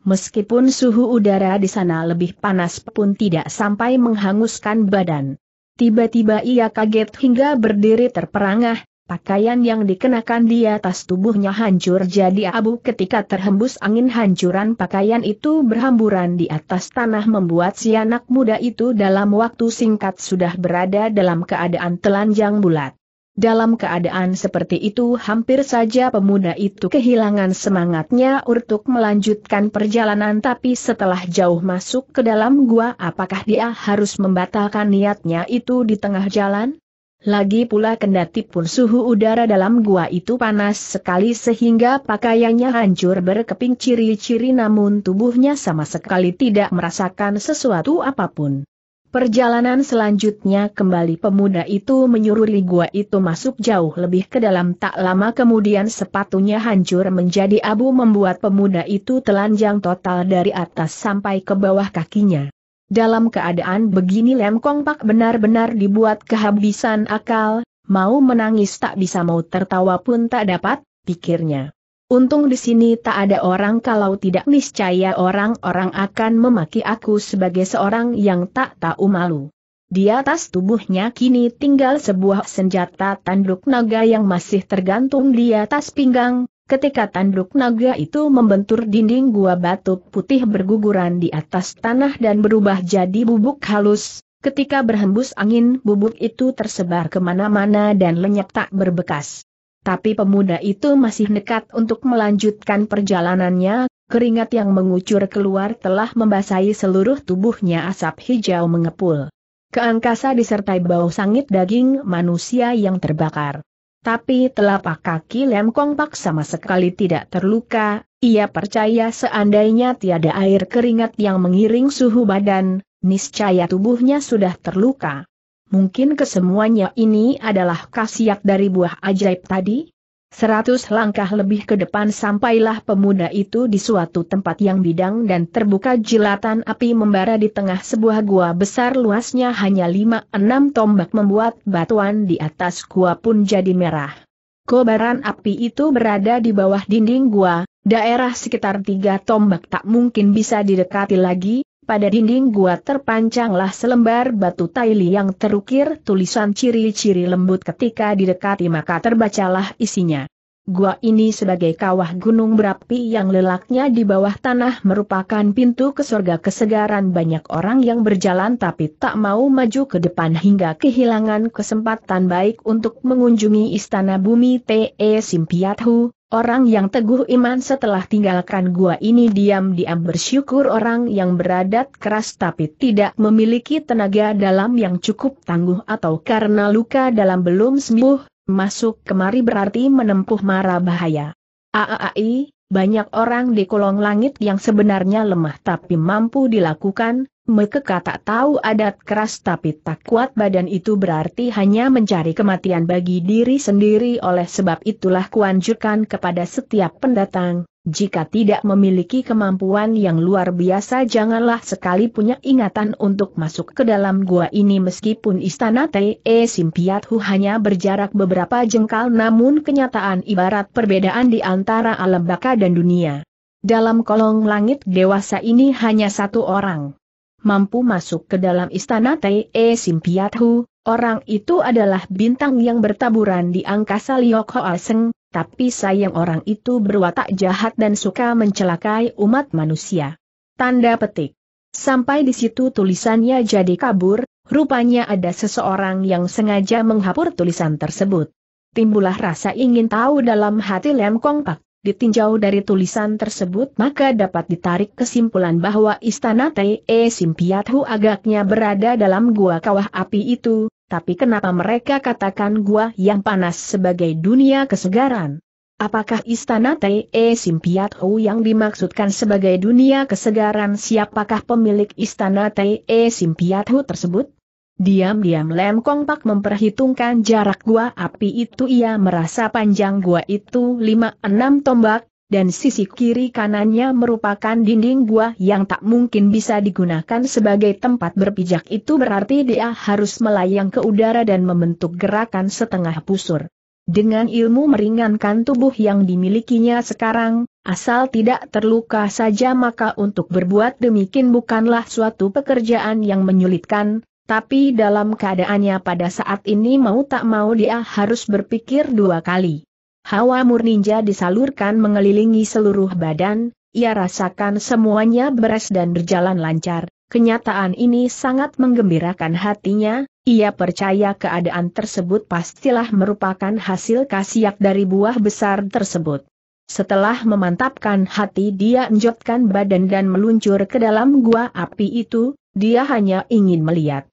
Meskipun suhu udara di sana lebih panas pun tidak sampai menghanguskan badan. Tiba-tiba ia kaget hingga berdiri terperangah, Pakaian yang dikenakan di atas tubuhnya hancur jadi abu ketika terhembus angin hancuran pakaian itu berhamburan di atas tanah membuat si anak muda itu dalam waktu singkat sudah berada dalam keadaan telanjang bulat. Dalam keadaan seperti itu hampir saja pemuda itu kehilangan semangatnya untuk melanjutkan perjalanan tapi setelah jauh masuk ke dalam gua apakah dia harus membatalkan niatnya itu di tengah jalan? Lagi pula kendati pun suhu udara dalam gua itu panas sekali sehingga pakaiannya hancur berkeping ciri-ciri namun tubuhnya sama sekali tidak merasakan sesuatu apa pun. Perjalanan selanjutnya kembali pemuda itu menyururi gua itu masuk jauh lebih ke dalam tak lama kemudian sepatunya hancur menjadi abu membuat pemuda itu telanjang total dari atas sampai ke bawah kakinya. Dalam keadaan begini Lem Kong Pak benar-benar dibuat kehabisan akal, mau menangis tak bisa mau tertawa pun tak dapat, pikirnya. Untung di sini tak ada orang kalau tidak niscaya orang-orang akan memaki aku sebagai seorang yang tak tahu malu. Di atas tubuhnya kini tinggal sebuah senjata tanduk naga yang masih tergantung di atas pinggang, ketika tanduk naga itu membentur dinding gua batu putih berguguran di atas tanah dan berubah jadi bubuk halus, ketika berhembus angin bubuk itu tersebar ke mana-mana dan lenyap tak berbekas. Tapi pemuda itu masih nekat untuk melanjutkan perjalanannya, keringat yang mengucur keluar telah membasahi seluruh tubuhnya asap hijau mengepul. Ke angkasa disertai bau sangit daging manusia yang terbakar. Tapi telapak kaki Lem Kong Pak sama sekali tidak terluka, ia percaya seandainya tiada air keringat yang mengiring suhu badan, niscaya tubuhnya sudah terluka. Mungkin kesemuanya ini adalah khasiat dari buah ajaib tadi? Seratus langkah lebih ke depan sampailah pemuda itu di suatu tempat yang bidang dan terbuka jilatan api membara di tengah sebuah gua besar luasnya hanya lima enam tombak membuat batuan di atas gua pun jadi merah. Kobaran api itu berada di bawah dinding gua, daerah sekitar tiga tombak tak mungkin bisa didekati lagi, pada dinding gua terpancanglah selembar batu taili yang terukir tulisan ciri-ciri lembut ketika didekati maka terbacalah isinya. Gua ini sebagai kawah gunung berapi yang lelaknya di bawah tanah merupakan pintu ke surga kesegaran banyak orang yang berjalan tapi tak mau maju ke depan hingga kehilangan kesempatan baik untuk mengunjungi istana bumi Te Simpiathu, Orang yang teguh iman setelah tinggalkan gua ini diam-diam bersyukur orang yang beradat keras tapi tidak memiliki tenaga dalam yang cukup tangguh atau karena luka dalam belum sembuh, masuk kemari berarti menempuh mara bahaya. Aaai, banyak orang di kolong langit yang sebenarnya lemah tapi mampu dilakukan, Mekeka tak tahu adat keras tapi tak kuat badan itu berarti hanya mencari kematian bagi diri sendiri oleh sebab itulah kuanjurkan kepada setiap pendatang, jika tidak memiliki kemampuan yang luar biasa janganlah sekali punya ingatan untuk masuk ke dalam gua ini meskipun istana Te Simpiathu hanya berjarak beberapa jengkal namun kenyataan ibarat perbedaan di antara alam baka dan dunia. Dalam kolong langit dewasa ini hanya satu orang mampu masuk ke dalam istana Te Simpiathu, orang itu adalah bintang yang bertaburan di angkasa Liok Hoaseng, tapi sayang orang itu berwatak jahat dan suka mencelakai umat manusia. Tanda petik. Sampai di situ tulisannya jadi kabur, rupanya ada seseorang yang sengaja menghapur tulisan tersebut. Timbullah rasa ingin tahu dalam hati Lem Kong Pak ditinjau dari tulisan tersebut maka dapat ditarik kesimpulan bahwa istana Te Simpiathu agaknya berada dalam gua kawah api itu, tapi kenapa mereka katakan gua yang panas sebagai dunia kesegaran? Apakah istana Te Simpiathu yang dimaksudkan sebagai dunia kesegaran siapakah pemilik istana Te Simpiathu tersebut? Diam-diam Lem Kong Pak memperhitungkan jarak gua api itu ia merasa panjang gua itu 5-6 tombak, dan sisi kiri kanannya merupakan dinding gua yang tak mungkin bisa digunakan sebagai tempat berpijak itu berarti dia harus melayang ke udara dan membentuk gerakan setengah pusur. Dengan ilmu meringankan tubuh yang dimilikinya sekarang, asal tidak terluka saja maka untuk berbuat demikian bukanlah suatu pekerjaan yang menyulitkan, tapi dalam keadaannya pada saat ini mau tak mau dia harus berpikir dua kali. Hawa murninja disalurkan mengelilingi seluruh badan, ia rasakan semuanya beres dan berjalan lancar. Kenyataan ini sangat menggembirakan hatinya, ia percaya keadaan tersebut pastilah merupakan hasil kasiak dari buah besar tersebut. Setelah memantapkan hati dia enjotkan badan dan meluncur ke dalam gua api itu, dia hanya ingin melihat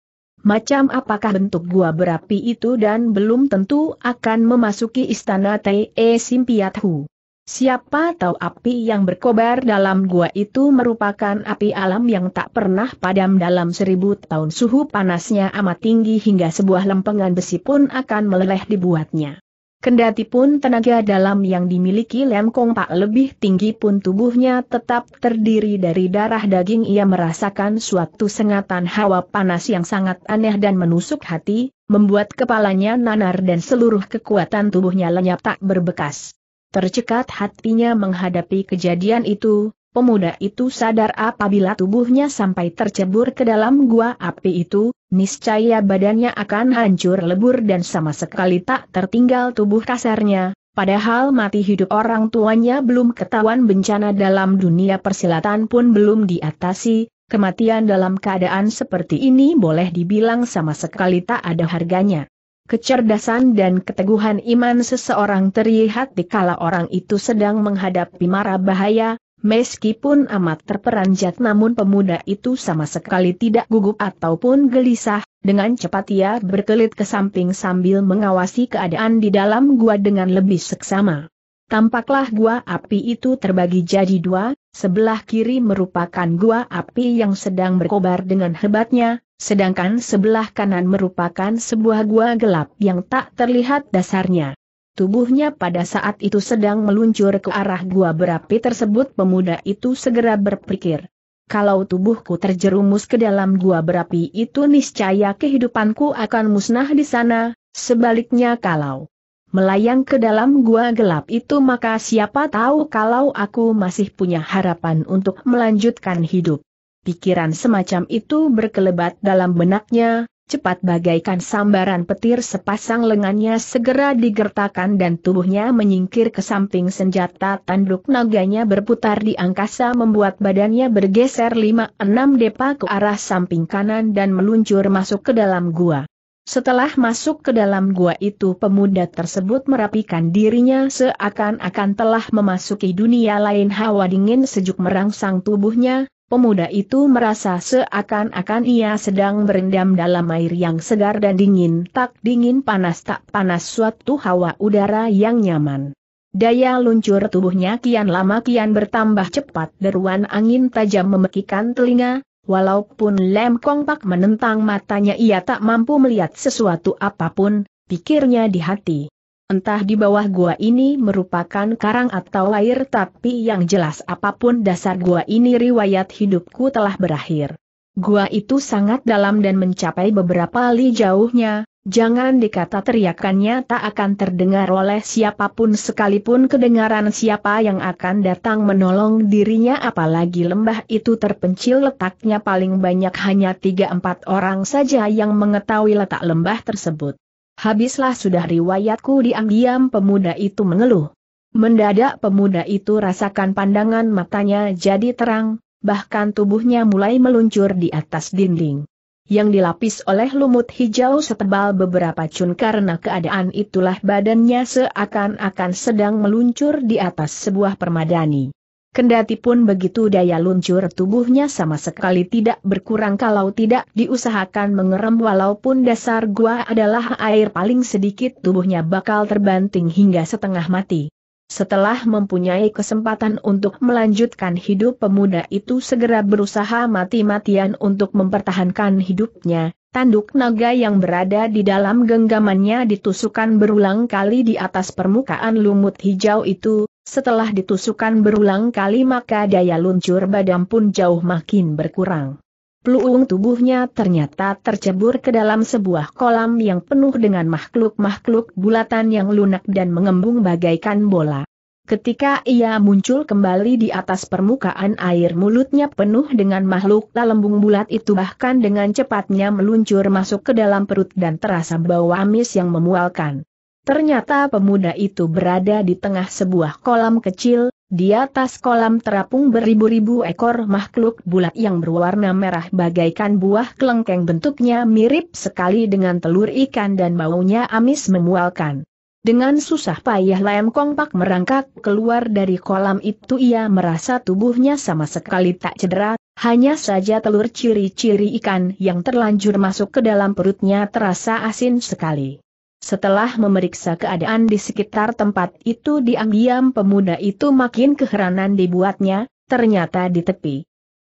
macam apakah bentuk gua berapi itu dan belum tentu akan memasuki istana Te Simpiathu. Siapa tahu api yang berkobar dalam gua itu merupakan api alam yang tak pernah padam dalam seribu tahun suhu panasnya amat tinggi hingga sebuah lempengan besi pun akan meleleh dibuatnya. Kendati pun tenaga dalam yang dimiliki Lem Kong Pak lebih tinggi pun tubuhnya tetap terdiri dari darah daging ia merasakan suatu sengatan hawa panas yang sangat aneh dan menusuk hati, membuat kepalanya nanar dan seluruh kekuatan tubuhnya lenyap tak berbekas. Tercekat hatinya menghadapi kejadian itu, pemuda itu sadar apabila tubuhnya sampai tercebur ke dalam gua api itu, niscaya badannya akan hancur lebur dan sama sekali tak tertinggal tubuh kasarnya, Padahal mati hidup orang tuanya belum ketahuan bencana dalam dunia persilatan pun belum diatasi, kematian dalam keadaan seperti ini boleh dibilang sama sekali tak ada harganya. Kecerdasan dan keteguhan iman seseorang terlihat dikala orang itu sedang menghadapi mara bahaya, meskipun amat terperanjat namun pemuda itu sama sekali tidak gugup ataupun gelisah, dengan cepat ia berkelit ke samping sambil mengawasi keadaan di dalam gua dengan lebih seksama. Tampaklah gua api itu terbagi jadi dua, sebelah kiri merupakan gua api yang sedang berkobar dengan hebatnya, sedangkan sebelah kanan merupakan sebuah gua gelap yang tak terlihat dasarnya. Tubuhnya pada saat itu sedang meluncur ke arah gua berapi tersebut pemuda itu segera berpikir, kalau tubuhku terjerumus ke dalam gua berapi itu niscaya kehidupanku akan musnah di sana, sebaliknya kalau melayang ke dalam gua gelap itu maka siapa tahu kalau aku masih punya harapan untuk melanjutkan hidup. Pikiran semacam itu berkelebat dalam benaknya, cepat bagaikan sambaran petir sepasang lengannya segera digertakan dan tubuhnya menyingkir ke samping senjata tanduk naganya berputar di angkasa membuat badannya bergeser lima enam depa ke arah samping kanan dan meluncur masuk ke dalam gua. Setelah masuk ke dalam gua itu pemuda tersebut merapikan dirinya seakan-akan telah memasuki dunia lain hawa dingin sejuk merangsang tubuhnya, Pemuda itu merasa seakan-akan ia sedang berendam dalam air yang segar dan dingin tak dingin panas tak panas suatu hawa udara yang nyaman. Daya luncur tubuhnya kian lama kian bertambah cepat deruan angin tajam memekikan telinga, walaupun Lem Kong Pak menentang matanya ia tak mampu melihat sesuatu apa pun, pikirnya di hati. Entah di bawah gua ini merupakan karang atau air tapi yang jelas apa pun dasar gua ini riwayat hidupku telah berakhir. Gua itu sangat dalam dan mencapai beberapa li jauhnya, jangan dikata teriakannya tak akan terdengar oleh siapa pun sekalipun kedengaran siapa yang akan datang menolong dirinya apalagi lembah itu terpencil letaknya paling banyak hanya tiga empat orang saja yang mengetahui letak lembah tersebut. Habislah sudah riwayatku diam-diam pemuda itu mengeluh. Mendadak pemuda itu rasakan pandangan matanya jadi terang, bahkan tubuhnya mulai meluncur di atas dinding. Yang dilapis oleh lumut hijau setebal beberapa cun karena keadaan itulah badannya seakan-akan sedang meluncur di atas sebuah permadani. Kendati pun begitu daya luncur tubuhnya sama sekali tidak berkurang kalau tidak diusahakan mengerem walaupun dasar gua adalah air paling sedikit tubuhnya bakal terbanting hingga setengah mati. Setelah mempunyai kesempatan untuk melanjutkan hidup pemuda itu segera berusaha mati-matian untuk mempertahankan hidupnya, tanduk naga yang berada di dalam genggamannya ditusukkan berulang kali di atas permukaan lumut hijau itu, setelah ditusukkan berulang kali maka daya luncur badan pun jauh makin berkurang. Peluung tubuhnya ternyata tercebur ke dalam sebuah kolam yang penuh dengan makhluk-makhluk bulatan yang lunak dan mengembung bagaikan bola. Ketika ia muncul kembali di atas permukaan air mulutnya penuh dengan makhluk lembung bulat itu bahkan dengan cepatnya meluncur masuk ke dalam perut dan terasa bau amis yang memualkan. Ternyata pemuda itu berada di tengah sebuah kolam kecil, di atas kolam terapung beribu-ribu ekor makhluk bulat yang berwarna merah bagaikan buah kelengkeng bentuknya mirip sekali dengan telur ikan dan baunya amis memualkan. Dengan susah payah Lem Kongpak merangkak keluar dari kolam itu ia merasa tubuhnya sama sekali tak cedera, hanya saja telur ciri-ciri ikan yang terlanjur masuk ke dalam perutnya terasa asin sekali. Setelah memeriksa keadaan di sekitar tempat itu diam-diam pemuda itu makin keheranan dibuatnya, ternyata di tepi.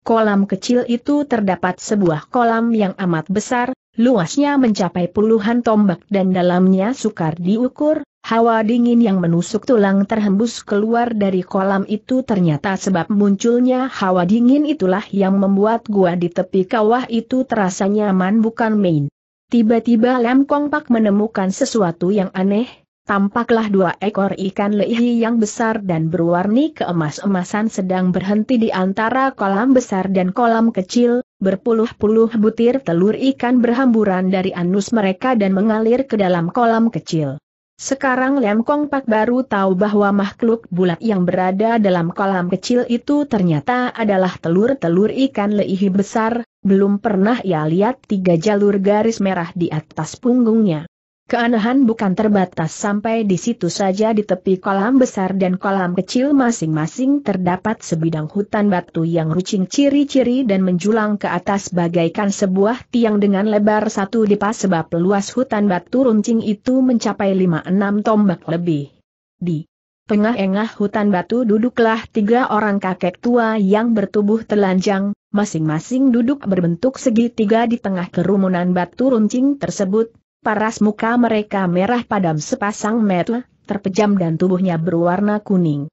Kolam kecil itu terdapat sebuah kolam yang amat besar, luasnya mencapai puluhan tombak dan dalamnya sukar diukur, hawa dingin yang menusuk tulang terhembus keluar dari kolam itu ternyata sebab munculnya hawa dingin itulah yang membuat gua di tepi kawah itu terasa nyaman bukan main. Tiba-tiba Lam Kong Pak menemukan sesuatu yang aneh, tampaklah dua ekor ikan lehi yang besar dan berwarni keemas-emasan sedang berhenti di antara kolam besar dan kolam kecil, berpuluh-puluh butir telur ikan berhamburan dari anus mereka dan mengalir ke dalam kolam kecil. Sekarang Lem Kong Pak baru tahu bahwa makhluk bulat yang berada dalam kolam kecil itu ternyata adalah telur-telur ikan leih besar, belum pernah ia lihat tiga jalur garis merah di atas punggungnya. Keanehan bukan terbatas sampai di situ saja di tepi kolam besar dan kolam kecil masing-masing terdapat sebidang hutan batu yang rucing ciri-ciri dan menjulang ke atas bagaikan sebuah tiang dengan lebar satu dipas sebab luas hutan batu runcing itu mencapai 5-6 tombak lebih. Di tengah-engah hutan batu duduklah tiga orang kakek tua yang bertubuh telanjang, masing-masing duduk berbentuk segitiga di tengah kerumunan batu runcing tersebut, Paras muka mereka merah padam sepasang mata, terpejam dan tubuhnya berwarna kuning.